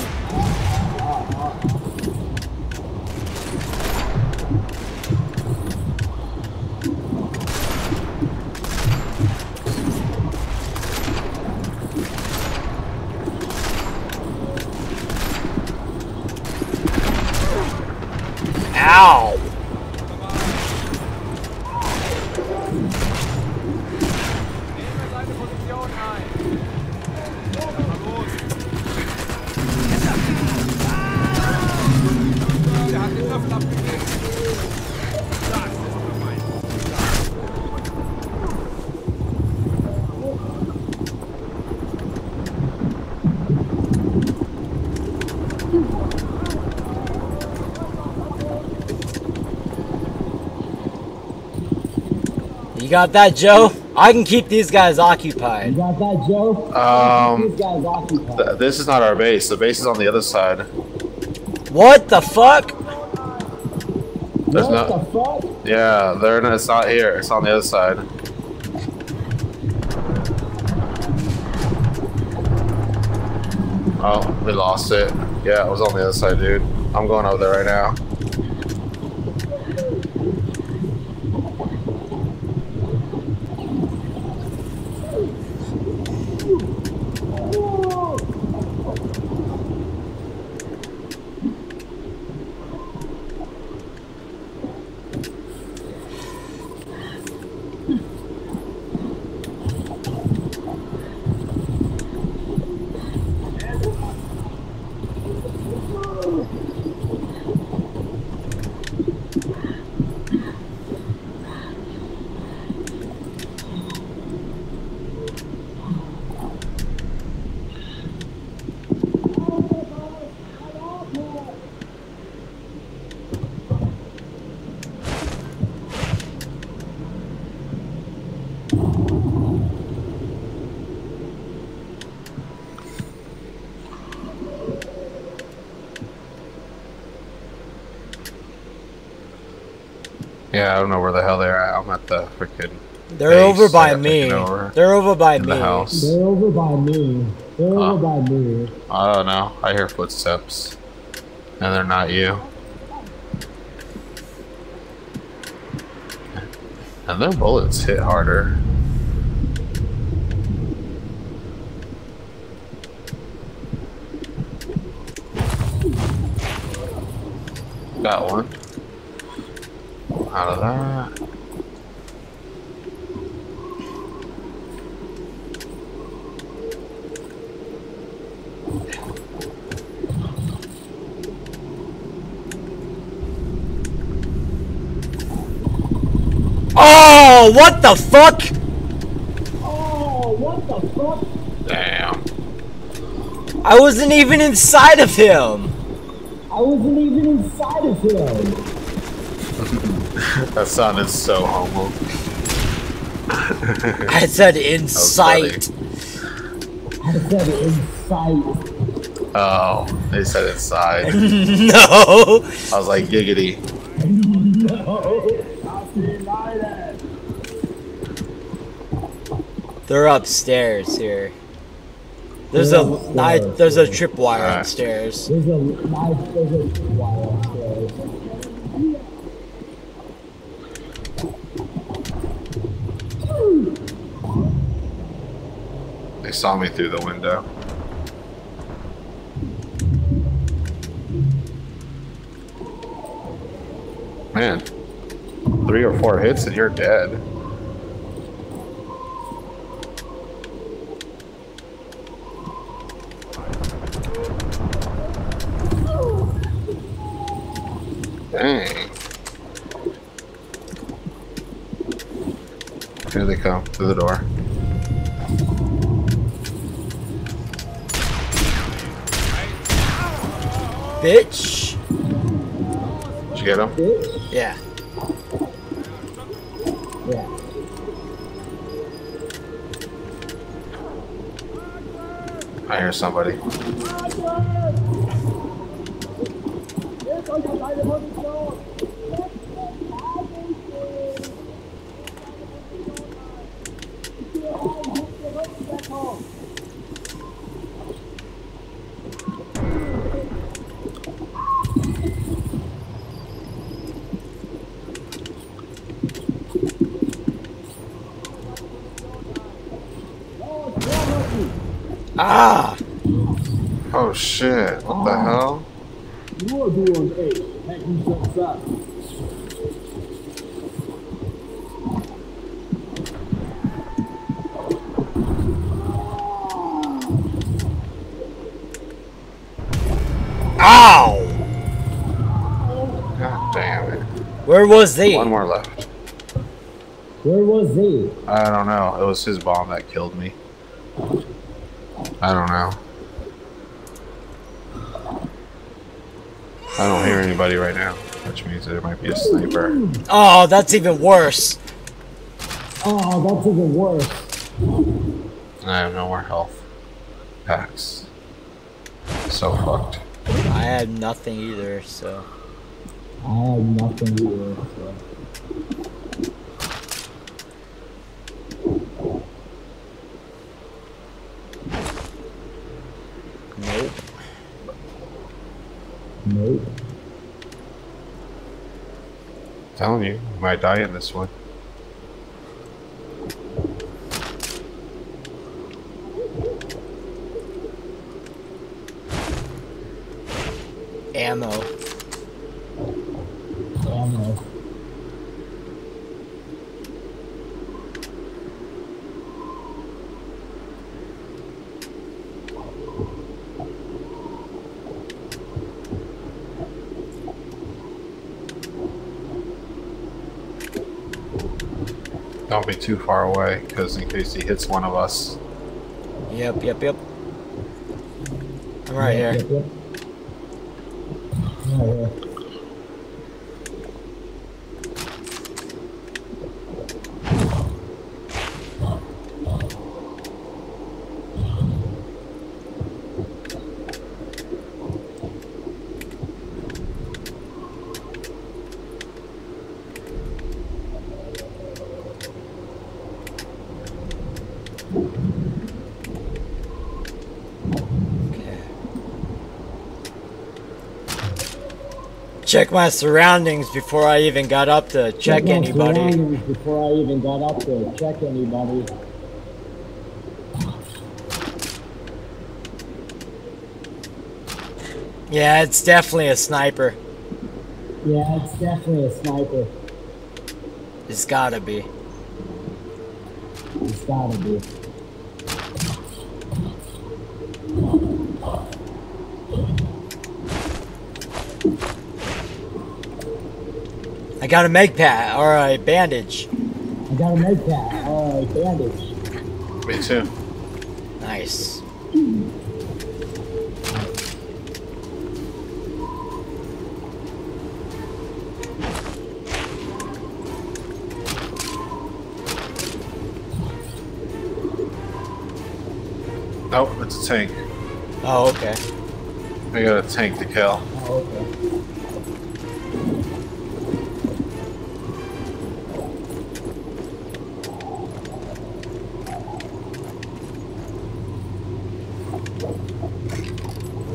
Speaker 1: Got that, Joe? I can keep these guys
Speaker 3: You
Speaker 1: occupied.
Speaker 3: got that, Joe?
Speaker 2: Um,
Speaker 3: These guys occupied.
Speaker 2: th- this is not our base. The base is on the other side.
Speaker 1: What the fuck?
Speaker 2: There's
Speaker 3: what
Speaker 2: no.
Speaker 3: the fuck?
Speaker 2: Yeah, they're not, it's not here. It's on the other side. Oh, we lost it. Yeah, it was on the other side, dude. I'm going over there right now. Yeah, I don't know where the hell they're at. I'm at the freaking
Speaker 1: They're
Speaker 2: Base,
Speaker 1: over by me.
Speaker 2: over.
Speaker 1: They're over by
Speaker 2: in
Speaker 1: me.
Speaker 2: the house.
Speaker 3: They're over by me. They're
Speaker 2: Uh.
Speaker 3: over by me.
Speaker 2: I don't know. I hear footsteps, and they're not you. And their bullets hit harder. Got one. Out of that.
Speaker 1: Oh, what the fuck?
Speaker 3: Oh, what the fuck?
Speaker 2: Damn.
Speaker 1: I wasn't even inside of him.
Speaker 3: I wasn't even inside of him.
Speaker 2: That sounded so homo.
Speaker 1: I said
Speaker 2: funny.
Speaker 1: insight.
Speaker 3: I said inside.
Speaker 2: Oh, they said inside.
Speaker 1: no.
Speaker 2: I was like, giggity.
Speaker 3: No, I deny that.
Speaker 1: They're upstairs here. There's a
Speaker 3: Yeah,
Speaker 1: I, there's a tripwire
Speaker 2: Alright.
Speaker 1: upstairs.
Speaker 3: There's a knife. There's a wire upstairs.
Speaker 2: They saw me through the window. Man, three or four hits and you're dead. Dang. Here they come through the door.
Speaker 1: Bitch.
Speaker 2: Did you get him?
Speaker 1: Yeah.
Speaker 3: Yeah.
Speaker 2: I hear somebody.
Speaker 1: Ah.
Speaker 2: Oh shit, what the hell?
Speaker 3: You are doing a heck you just up.
Speaker 1: Ow.
Speaker 2: God damn it.
Speaker 1: Where was he?
Speaker 2: One more left.
Speaker 3: Where was he?
Speaker 2: I don't know. It was his bomb that killed me. I don't know. I don't hear anybody right now, which means there might be a sniper.
Speaker 1: Oh, that's even worse.
Speaker 3: Oh, that's even worse.
Speaker 2: And I have no more health packs. So fucked.
Speaker 1: I had nothing either, so.
Speaker 3: I have nothing either. So.
Speaker 1: Nope.
Speaker 3: Nope.
Speaker 2: Telling you, you might die in this one. Don't be too far away, because in case he hits one of us.
Speaker 1: Yep, yep, yep. I'm right
Speaker 3: Yep,
Speaker 1: here.
Speaker 3: yep, yep. Right here.
Speaker 1: Okay. Check my surroundings before I even got up to check
Speaker 3: my
Speaker 1: anybody.
Speaker 3: Before I even got up to check anybody.
Speaker 1: Yeah, it's definitely a sniper.
Speaker 3: Yeah, it's definitely a sniper.
Speaker 1: It's gotta be.
Speaker 3: It's gotta be.
Speaker 1: Got a med pack or a bandage.
Speaker 3: I got a med pack. Alright, bandage.
Speaker 2: Me too.
Speaker 1: Nice.
Speaker 2: Nope, it's a tank.
Speaker 1: Oh, okay.
Speaker 2: I got a tank to kill.
Speaker 3: Oh, okay.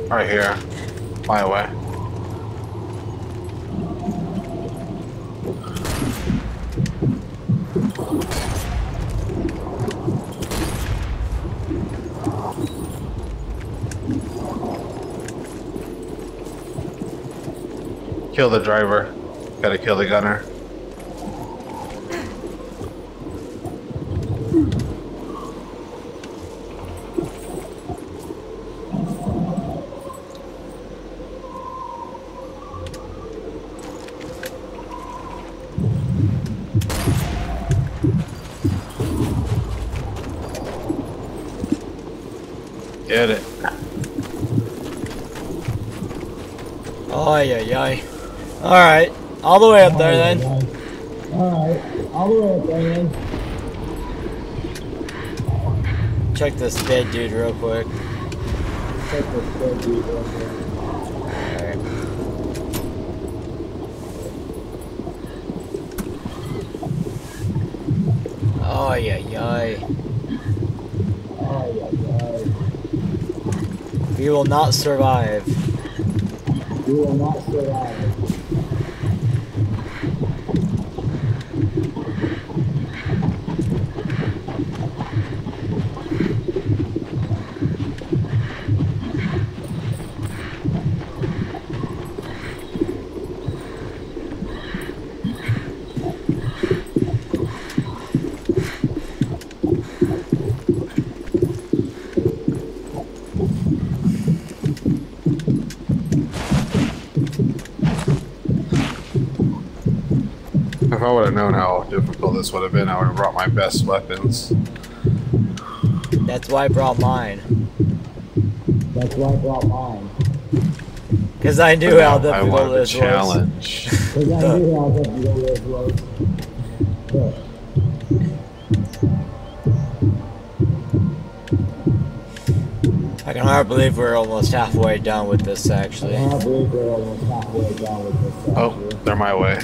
Speaker 2: Right here. My way. Kill the driver. Gotta kill the gunner. Get it.
Speaker 1: Yeah. Alright. All the way up there then.
Speaker 3: Alright, all the way up there then.
Speaker 1: Check this dead dude real quick.
Speaker 3: Check this dead dude real quick.
Speaker 1: Oh, yeah, yeah.
Speaker 3: Oh, yeah, yeah.
Speaker 1: We will not survive.
Speaker 3: You will not survive.
Speaker 2: I would have known how difficult this would have been, I would have brought my best weapons.
Speaker 1: That's why I brought mine.
Speaker 3: That's why I brought mine.
Speaker 1: Because I knew how difficult this was.
Speaker 2: challenge.
Speaker 3: Because I knew how difficult this was.
Speaker 1: I can hardly believe we're almost halfway done with this, actually.
Speaker 3: I can't believe we're almost halfway done with this,
Speaker 2: oh,
Speaker 3: actually.
Speaker 2: Oh, they're my way.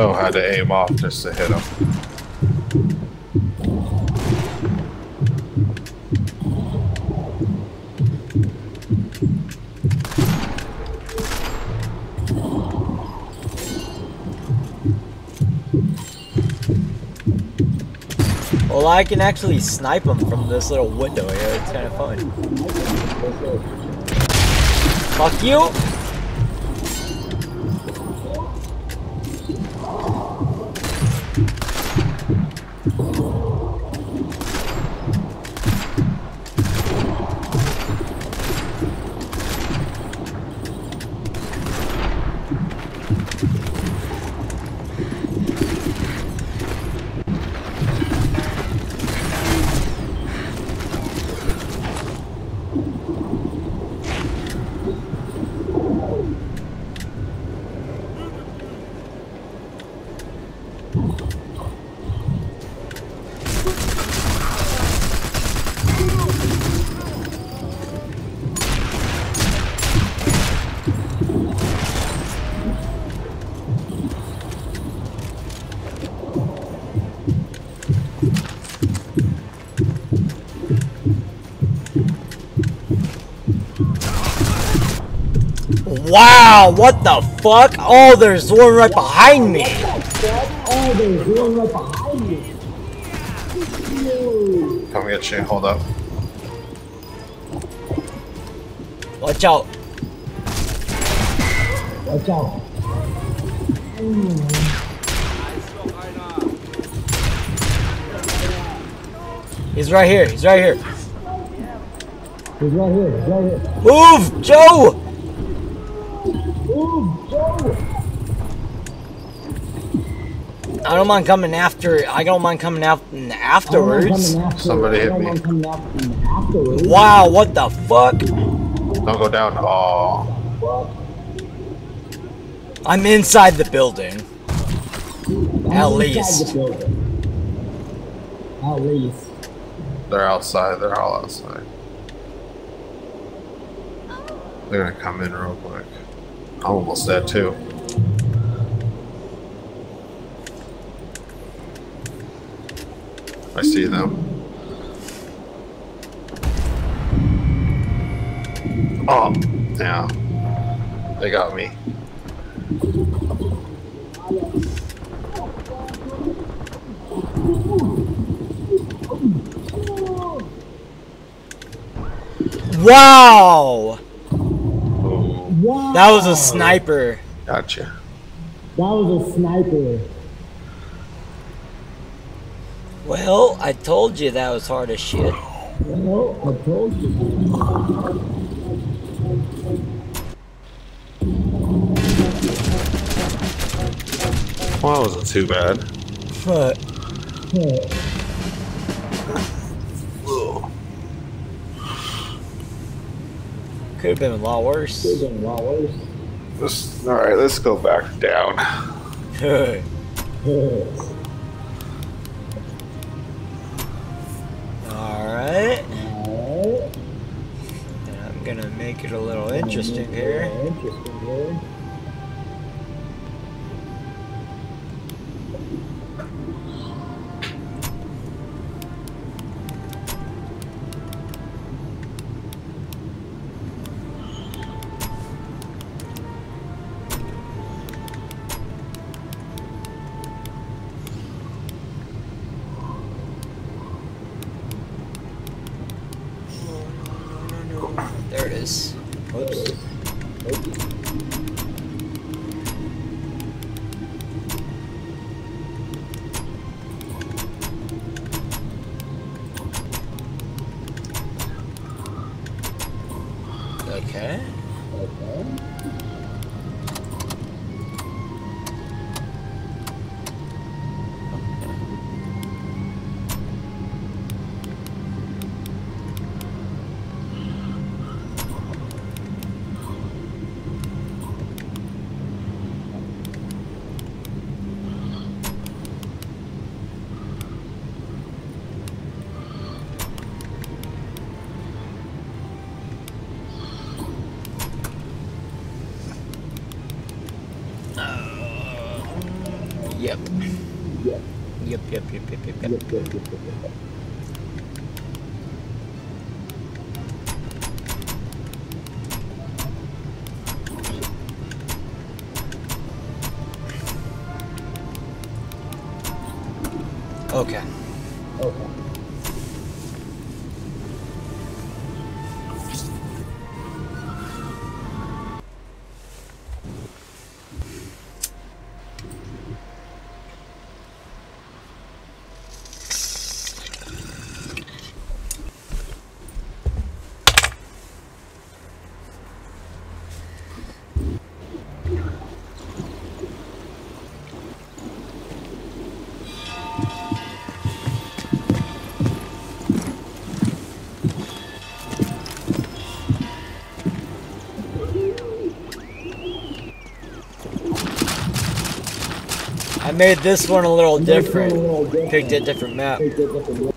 Speaker 2: So had to aim off just to hit him.
Speaker 1: Well, I can actually snipe them from this little window here. It's kind of fun. Fuck you! Wow, what the fuck? Oh, there's one right behind me.
Speaker 3: Oh, there's one right behind me.
Speaker 2: Come get you. Hold up.
Speaker 1: Watch out.
Speaker 3: Watch out.
Speaker 1: He's right here. He's right here.
Speaker 3: He's right here. He's right here.
Speaker 1: Move, Joe!
Speaker 3: Ooh, Joe.
Speaker 1: I don't mind coming after. I don't mind coming out afterwards.
Speaker 2: Somebody hit
Speaker 3: I
Speaker 2: me.
Speaker 3: mind coming after, afterwards.
Speaker 1: Wow, what the fuck?
Speaker 2: Don't go down. Oh,
Speaker 1: I'm inside the building.
Speaker 3: I'm
Speaker 1: At least.
Speaker 3: the building. At least.
Speaker 2: they're outside. They're all outside. They're gonna come in real quick. I'm almost dead too. I see them. Oh, yeah. They got me.
Speaker 1: Wow!
Speaker 2: Oh,
Speaker 3: Wow.
Speaker 1: That was a sniper.
Speaker 2: gotcha.
Speaker 3: That was a sniper.
Speaker 1: Well, I told you that was hard as shit.
Speaker 3: Well, I told you.
Speaker 2: Well, that wasn't too bad.
Speaker 1: But could have been a lot worse.
Speaker 3: Could've been a lot worse.
Speaker 2: Let's, all right, let's go back down.
Speaker 1: Alright. I'm gonna make it a little interesting here. Yep,
Speaker 3: yep,
Speaker 1: yep, yep. Okay. Made this one a little different. Picked a different map.
Speaker 3: Picked a different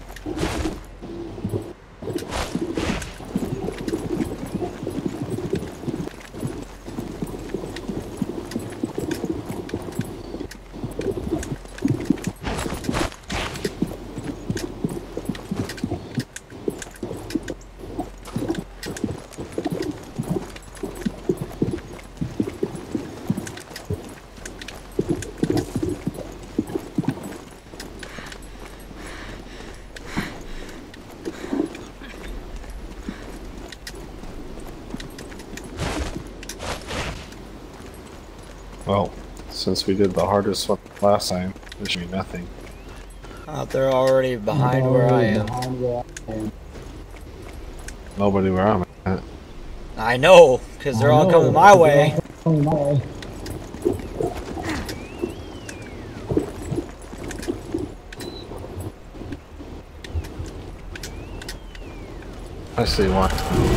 Speaker 2: Well, since we did the hardest one last time, there should be nothing.
Speaker 1: Uh, Out there already behind where I am.
Speaker 3: Where I am.
Speaker 2: Nobody where I'm at.
Speaker 1: I know, because they're
Speaker 3: I
Speaker 1: coming
Speaker 3: know,
Speaker 1: my
Speaker 3: they're
Speaker 1: way.
Speaker 3: all coming my way.
Speaker 2: I see one.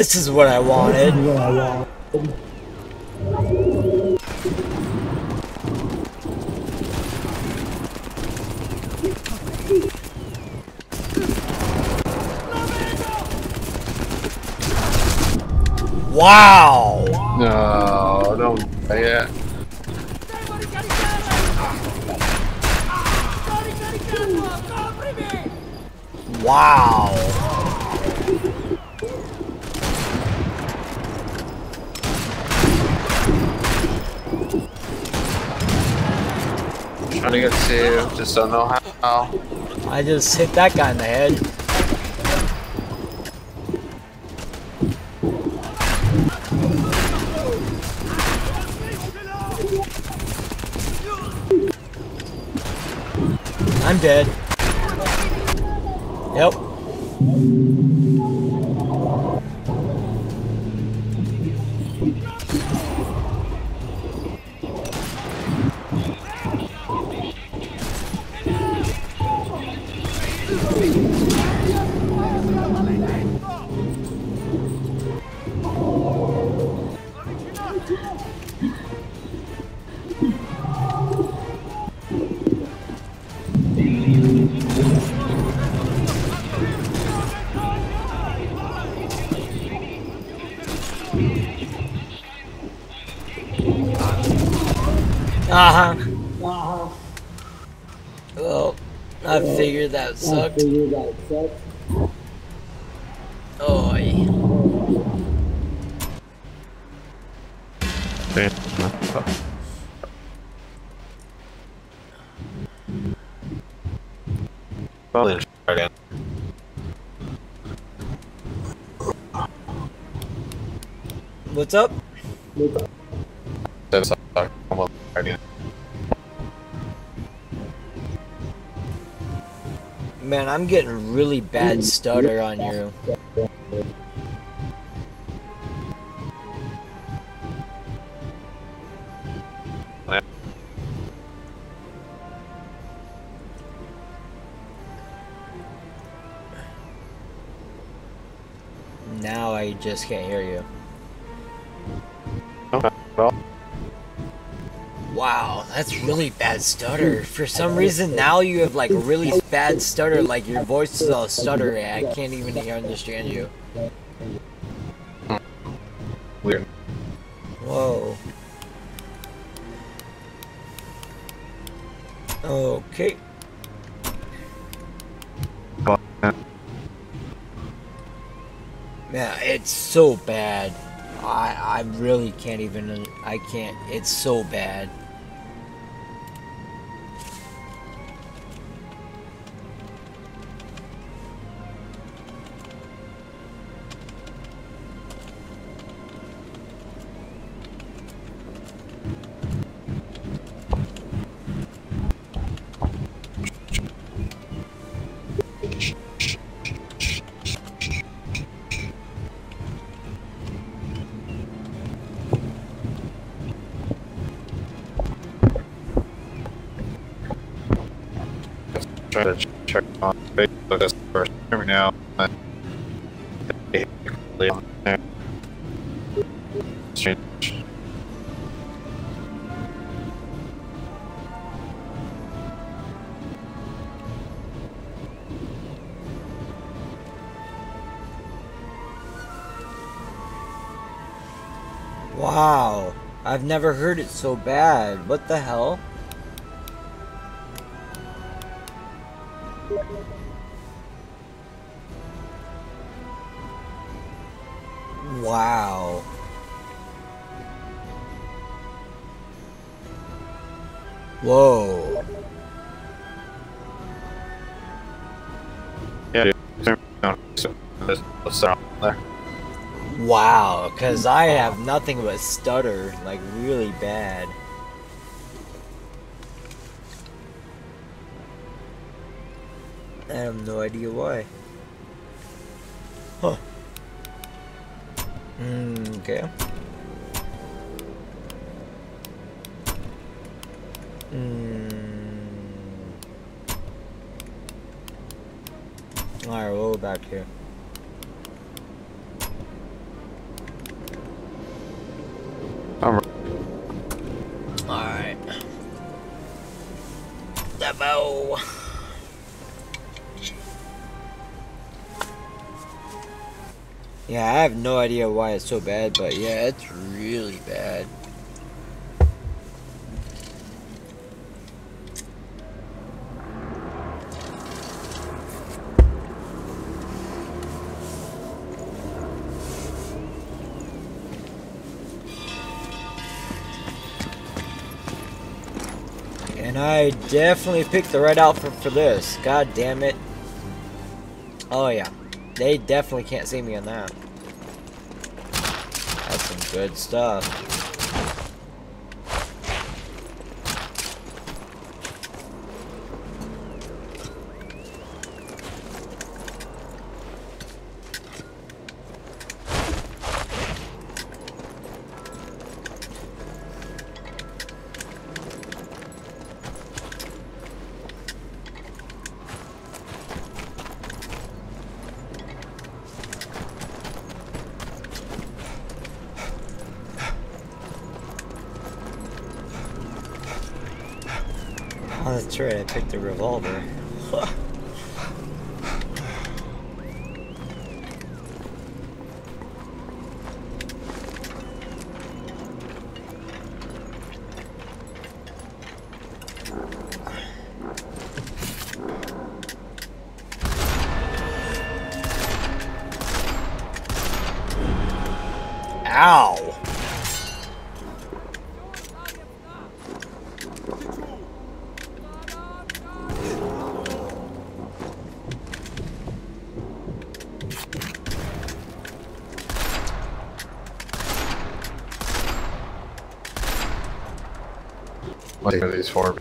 Speaker 1: This is what I wanted.
Speaker 3: Where I want.
Speaker 1: Wow!
Speaker 2: No, don't say it.
Speaker 4: Devo ricaricare! Sto ricaricando! Coprimi!
Speaker 1: Wow!
Speaker 2: Trying to get to, just don't know how.
Speaker 1: I just hit that guy in the head. I'm dead. that sucked. I figured that sucked.
Speaker 3: Oi.
Speaker 1: Damn.
Speaker 2: Probably try again.
Speaker 1: What's up?
Speaker 2: What's
Speaker 1: up? I'm getting really bad stutter on you. Now I just can't hear you.
Speaker 2: Okay, well,
Speaker 1: Wow, that's really bad stutter. Hmm. For some reason, now you have like really bad stutter. Like your voice is all stuttery. I can't even understand you.
Speaker 2: weird.
Speaker 1: Whoa. Okay. Yeah, it's so bad. I I really can't even. I can't. It's so bad. Never heard it so bad. What the hell? Wow. Whoa.
Speaker 2: Yeah, dude. Turn around. So, there's a sound there.
Speaker 1: Wow, because I have nothing but stutter, like really bad. I have no idea why. Why it's so bad, but yeah, it's really bad. And I definitely picked the right outfit for this. God damn it. Oh yeah. They definitely can't see me on that. Good stuff. Oh, that's right, I picked the revolver.
Speaker 2: I'll these four.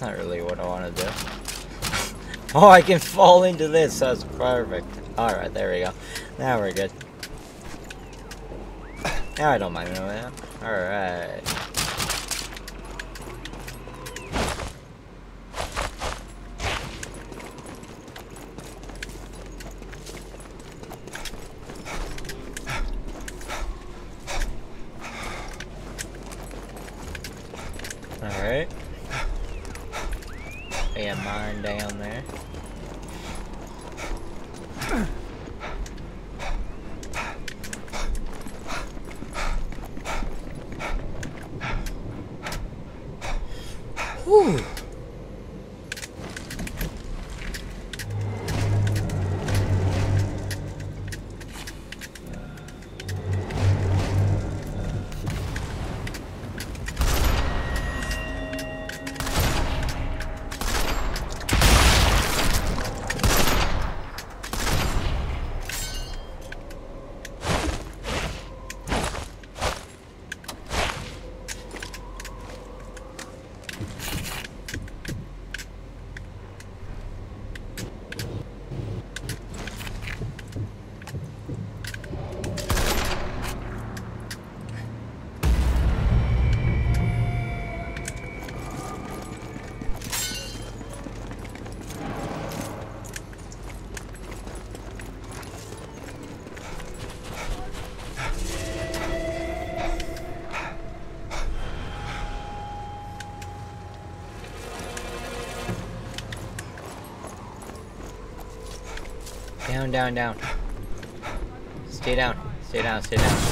Speaker 1: That's not really what I want to do. oh, I can fall into this. That's perfect. Alright, there we go. Now we're good. Now I don't mind doing that. Alright. Down, down, down. Stay down. Stay down, stay down.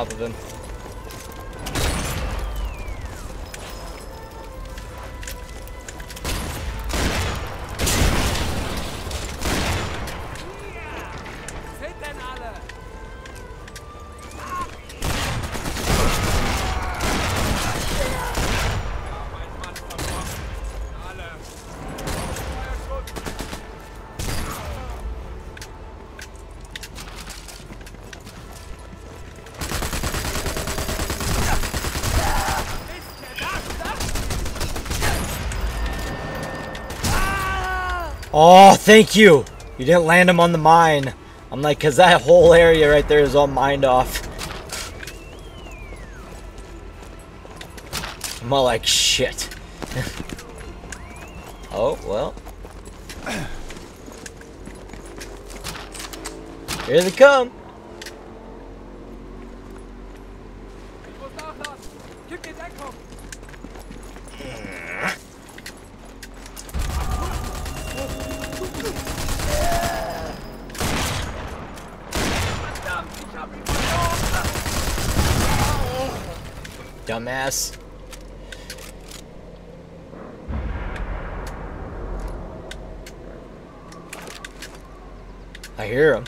Speaker 1: You over the thank you. You didn't land him on the mine. I'm like, cause that whole area right there is all mined off. I'm all like, shit. oh, well. Here they come. I hear him.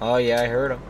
Speaker 1: Oh yeah, I heard him.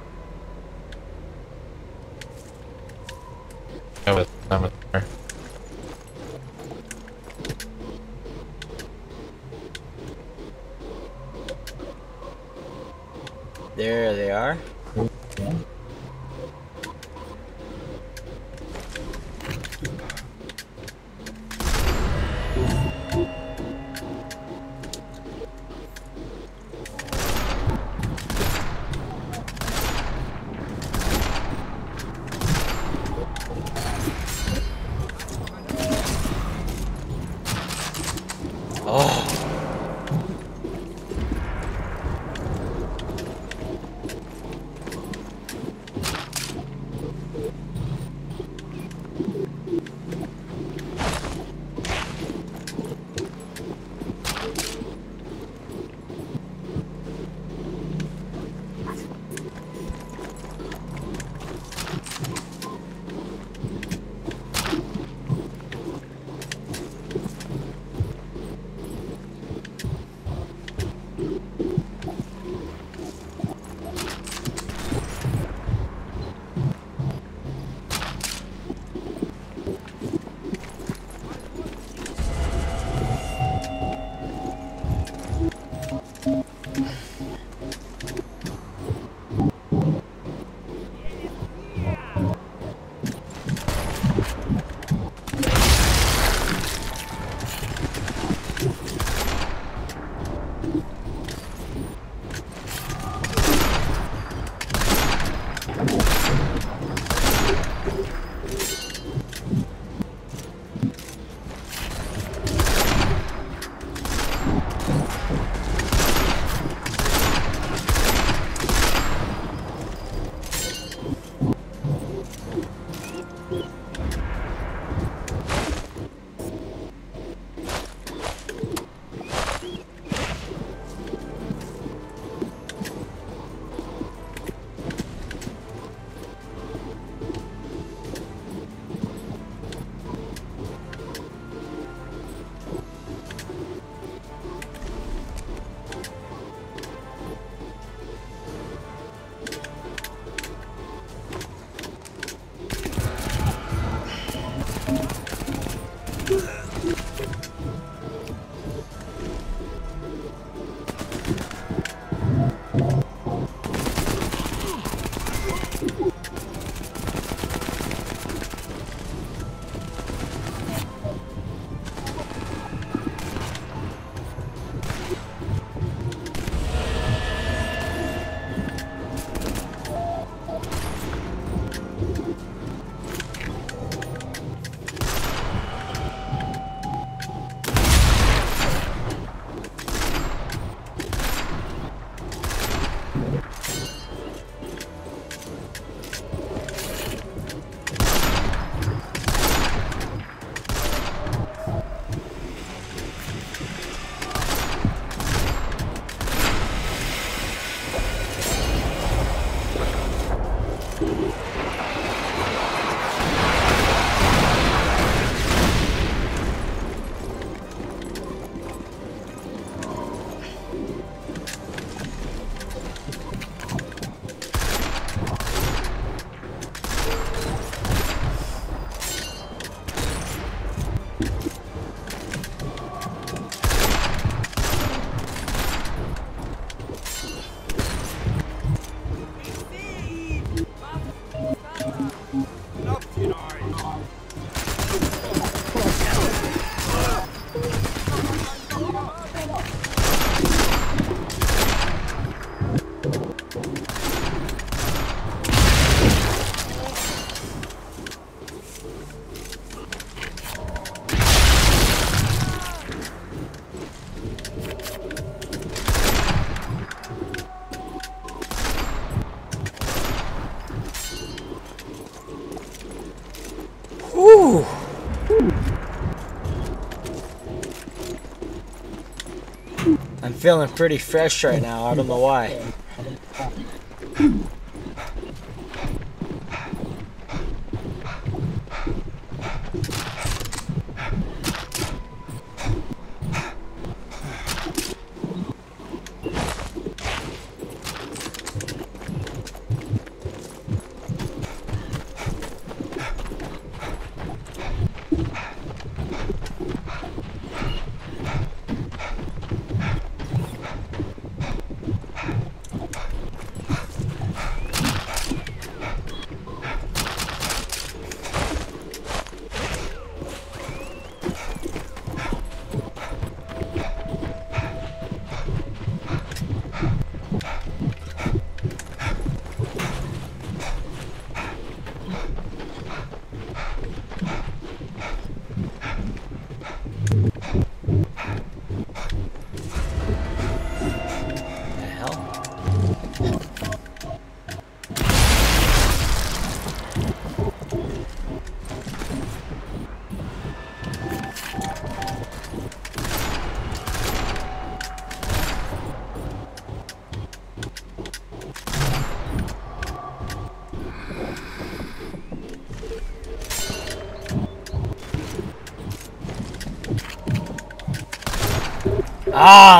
Speaker 1: Feeling pretty fresh right now. I don't know why.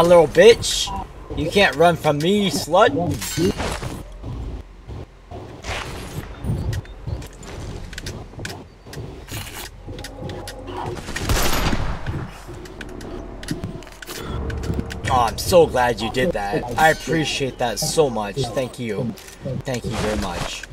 Speaker 1: Ah, little bitch! You can't run from me, slut! Oh, I'm so glad you did that. I appreciate that so much. Thank you. Thank you very much.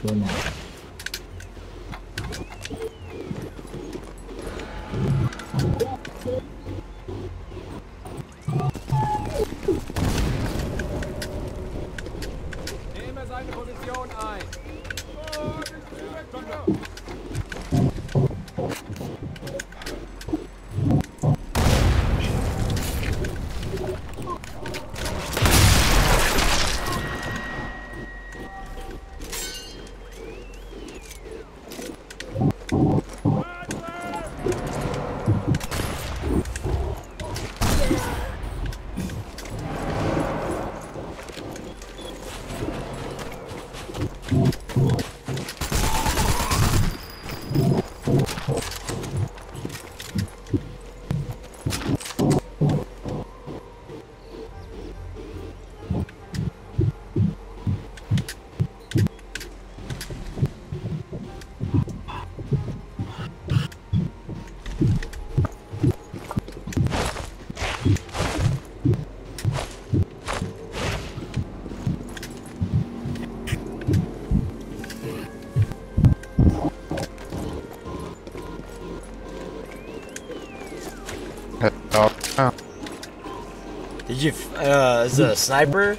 Speaker 1: Did you, uh, is it a sniper?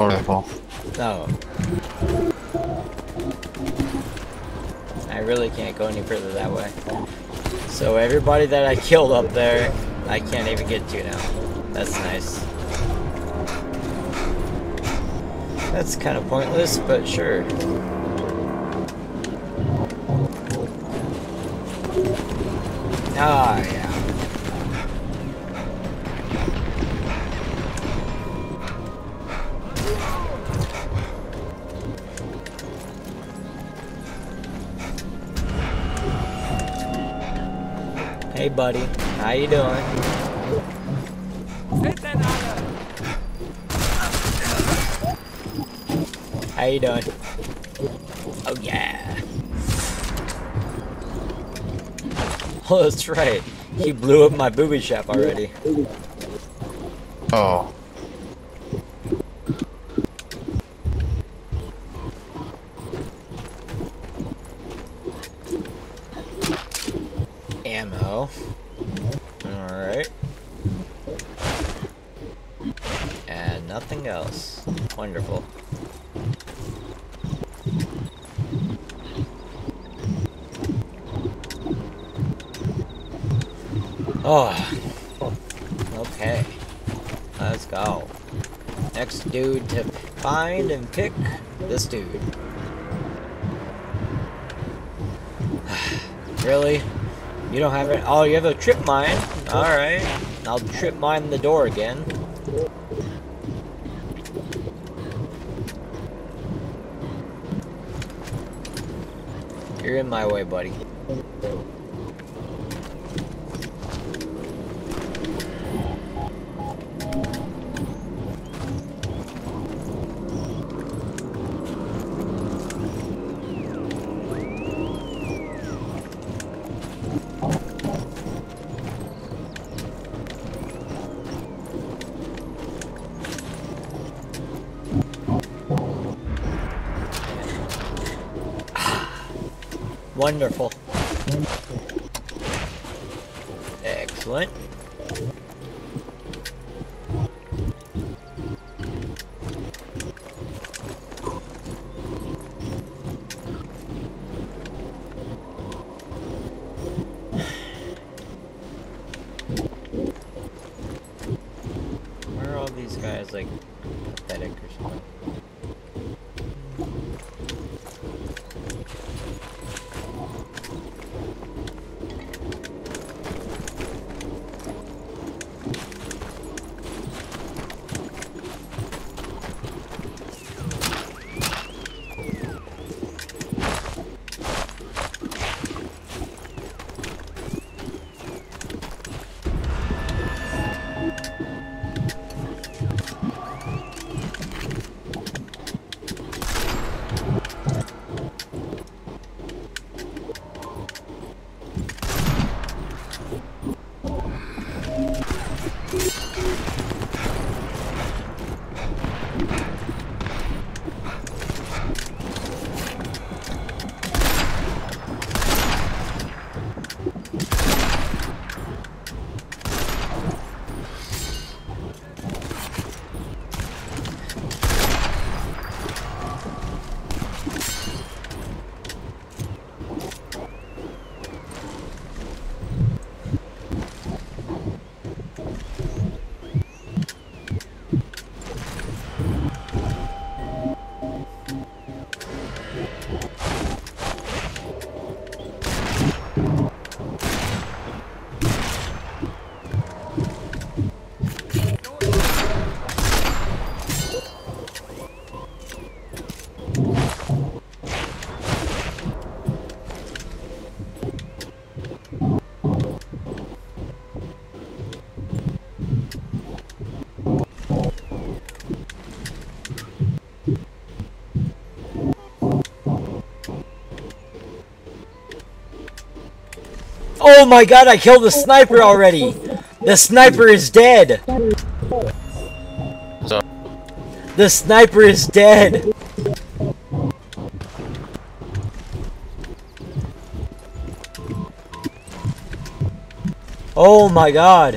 Speaker 2: Rifle.
Speaker 1: No. I really can't go any further that way. So everybody that I killed up there, I can't even get to now. That's nice. That's kind of pointless, but sure. Ah, yeah. You doing? How you doing? Oh yeah. Oh, that's right. He blew up my booby trap already.
Speaker 2: Oh.
Speaker 1: Ammo. Alright. And nothing else. Wonderful. Oh. Okay. Let's go. Next dude to find and pick this dude. really? You don't have it. Oh, you have a trip mine. All right. I'll trip mine the door again. You're in my way, buddy. Wonderful. Excellent. Oh my god, I killed the sniper already! The sniper is dead!
Speaker 2: So-
Speaker 1: The sniper is dead! Oh my god!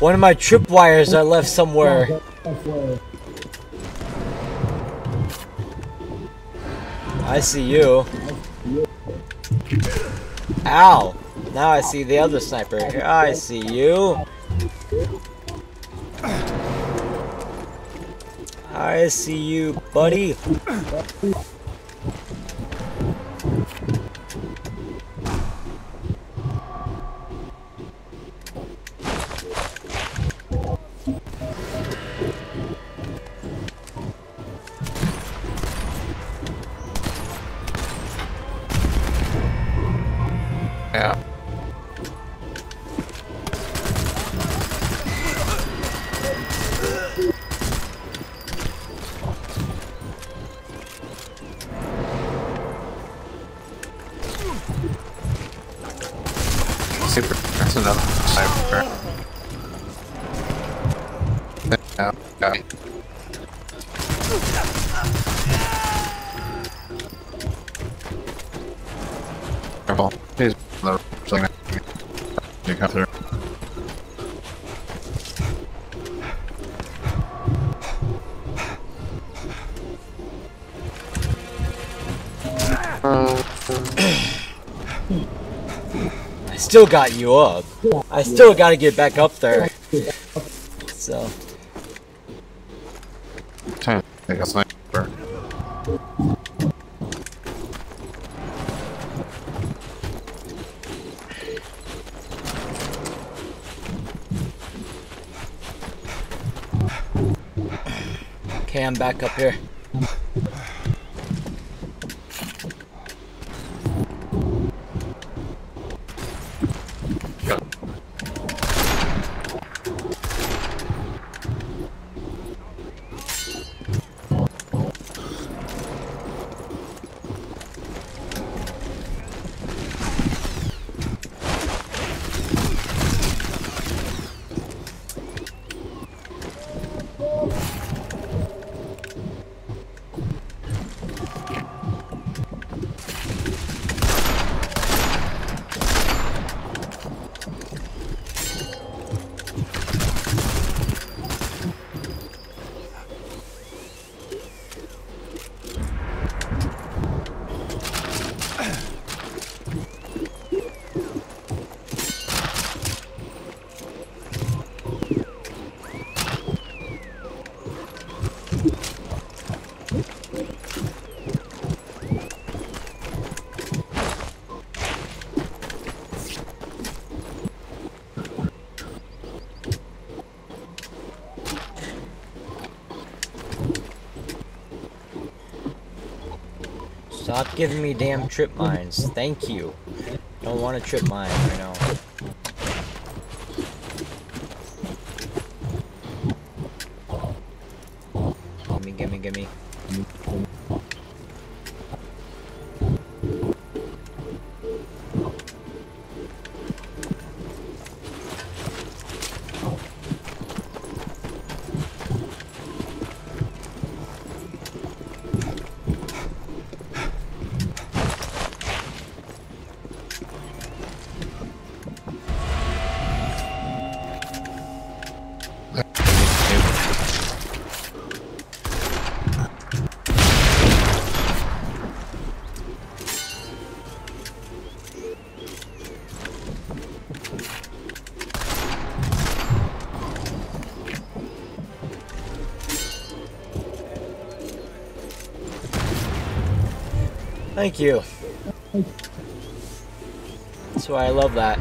Speaker 1: One of my tripwires I left somewhere. I see you. Ow! Now I see the other sniper. I see you. I see you, buddy.
Speaker 2: Super. That's another sniper. Careful. He's the. You come through.
Speaker 1: still got you up. I still gotta get back up there. So.
Speaker 2: I
Speaker 1: Okay, I'm back up here. Giving me damn trip mines. Thank you. Don't want a trip mine right now. Thank you. That's why I love that.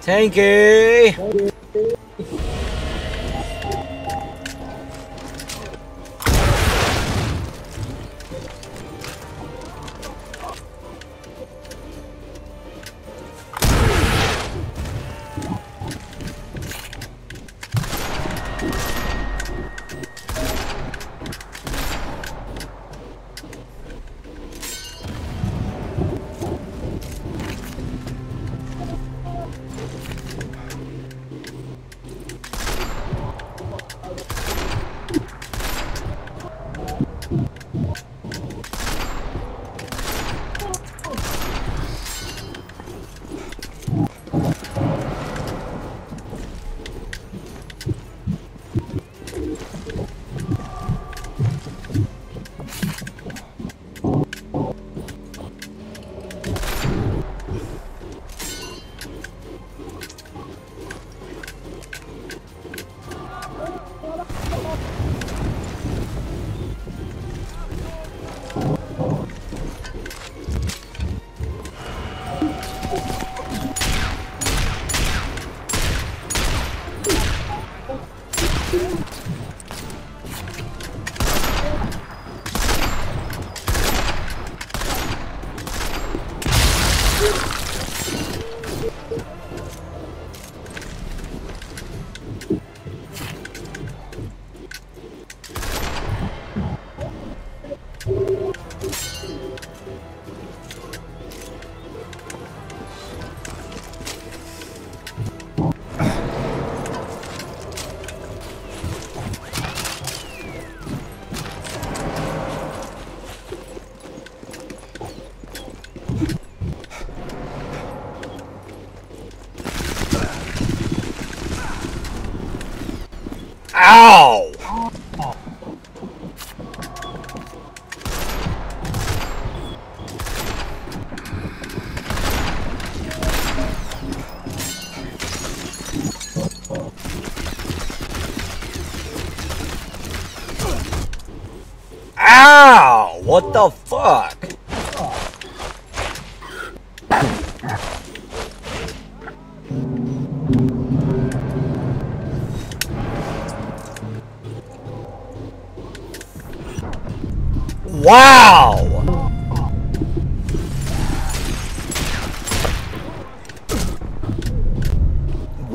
Speaker 1: Tanky!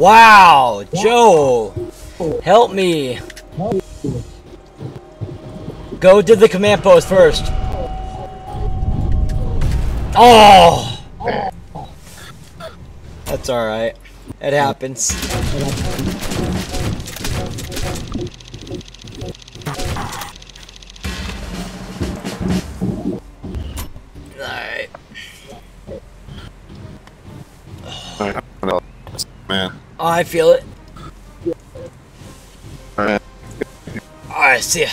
Speaker 1: Wow, Joe, help me. Go to the command post first. Oh! That's alright. It happens. I feel it.
Speaker 2: Alright.
Speaker 1: Alright, see ya.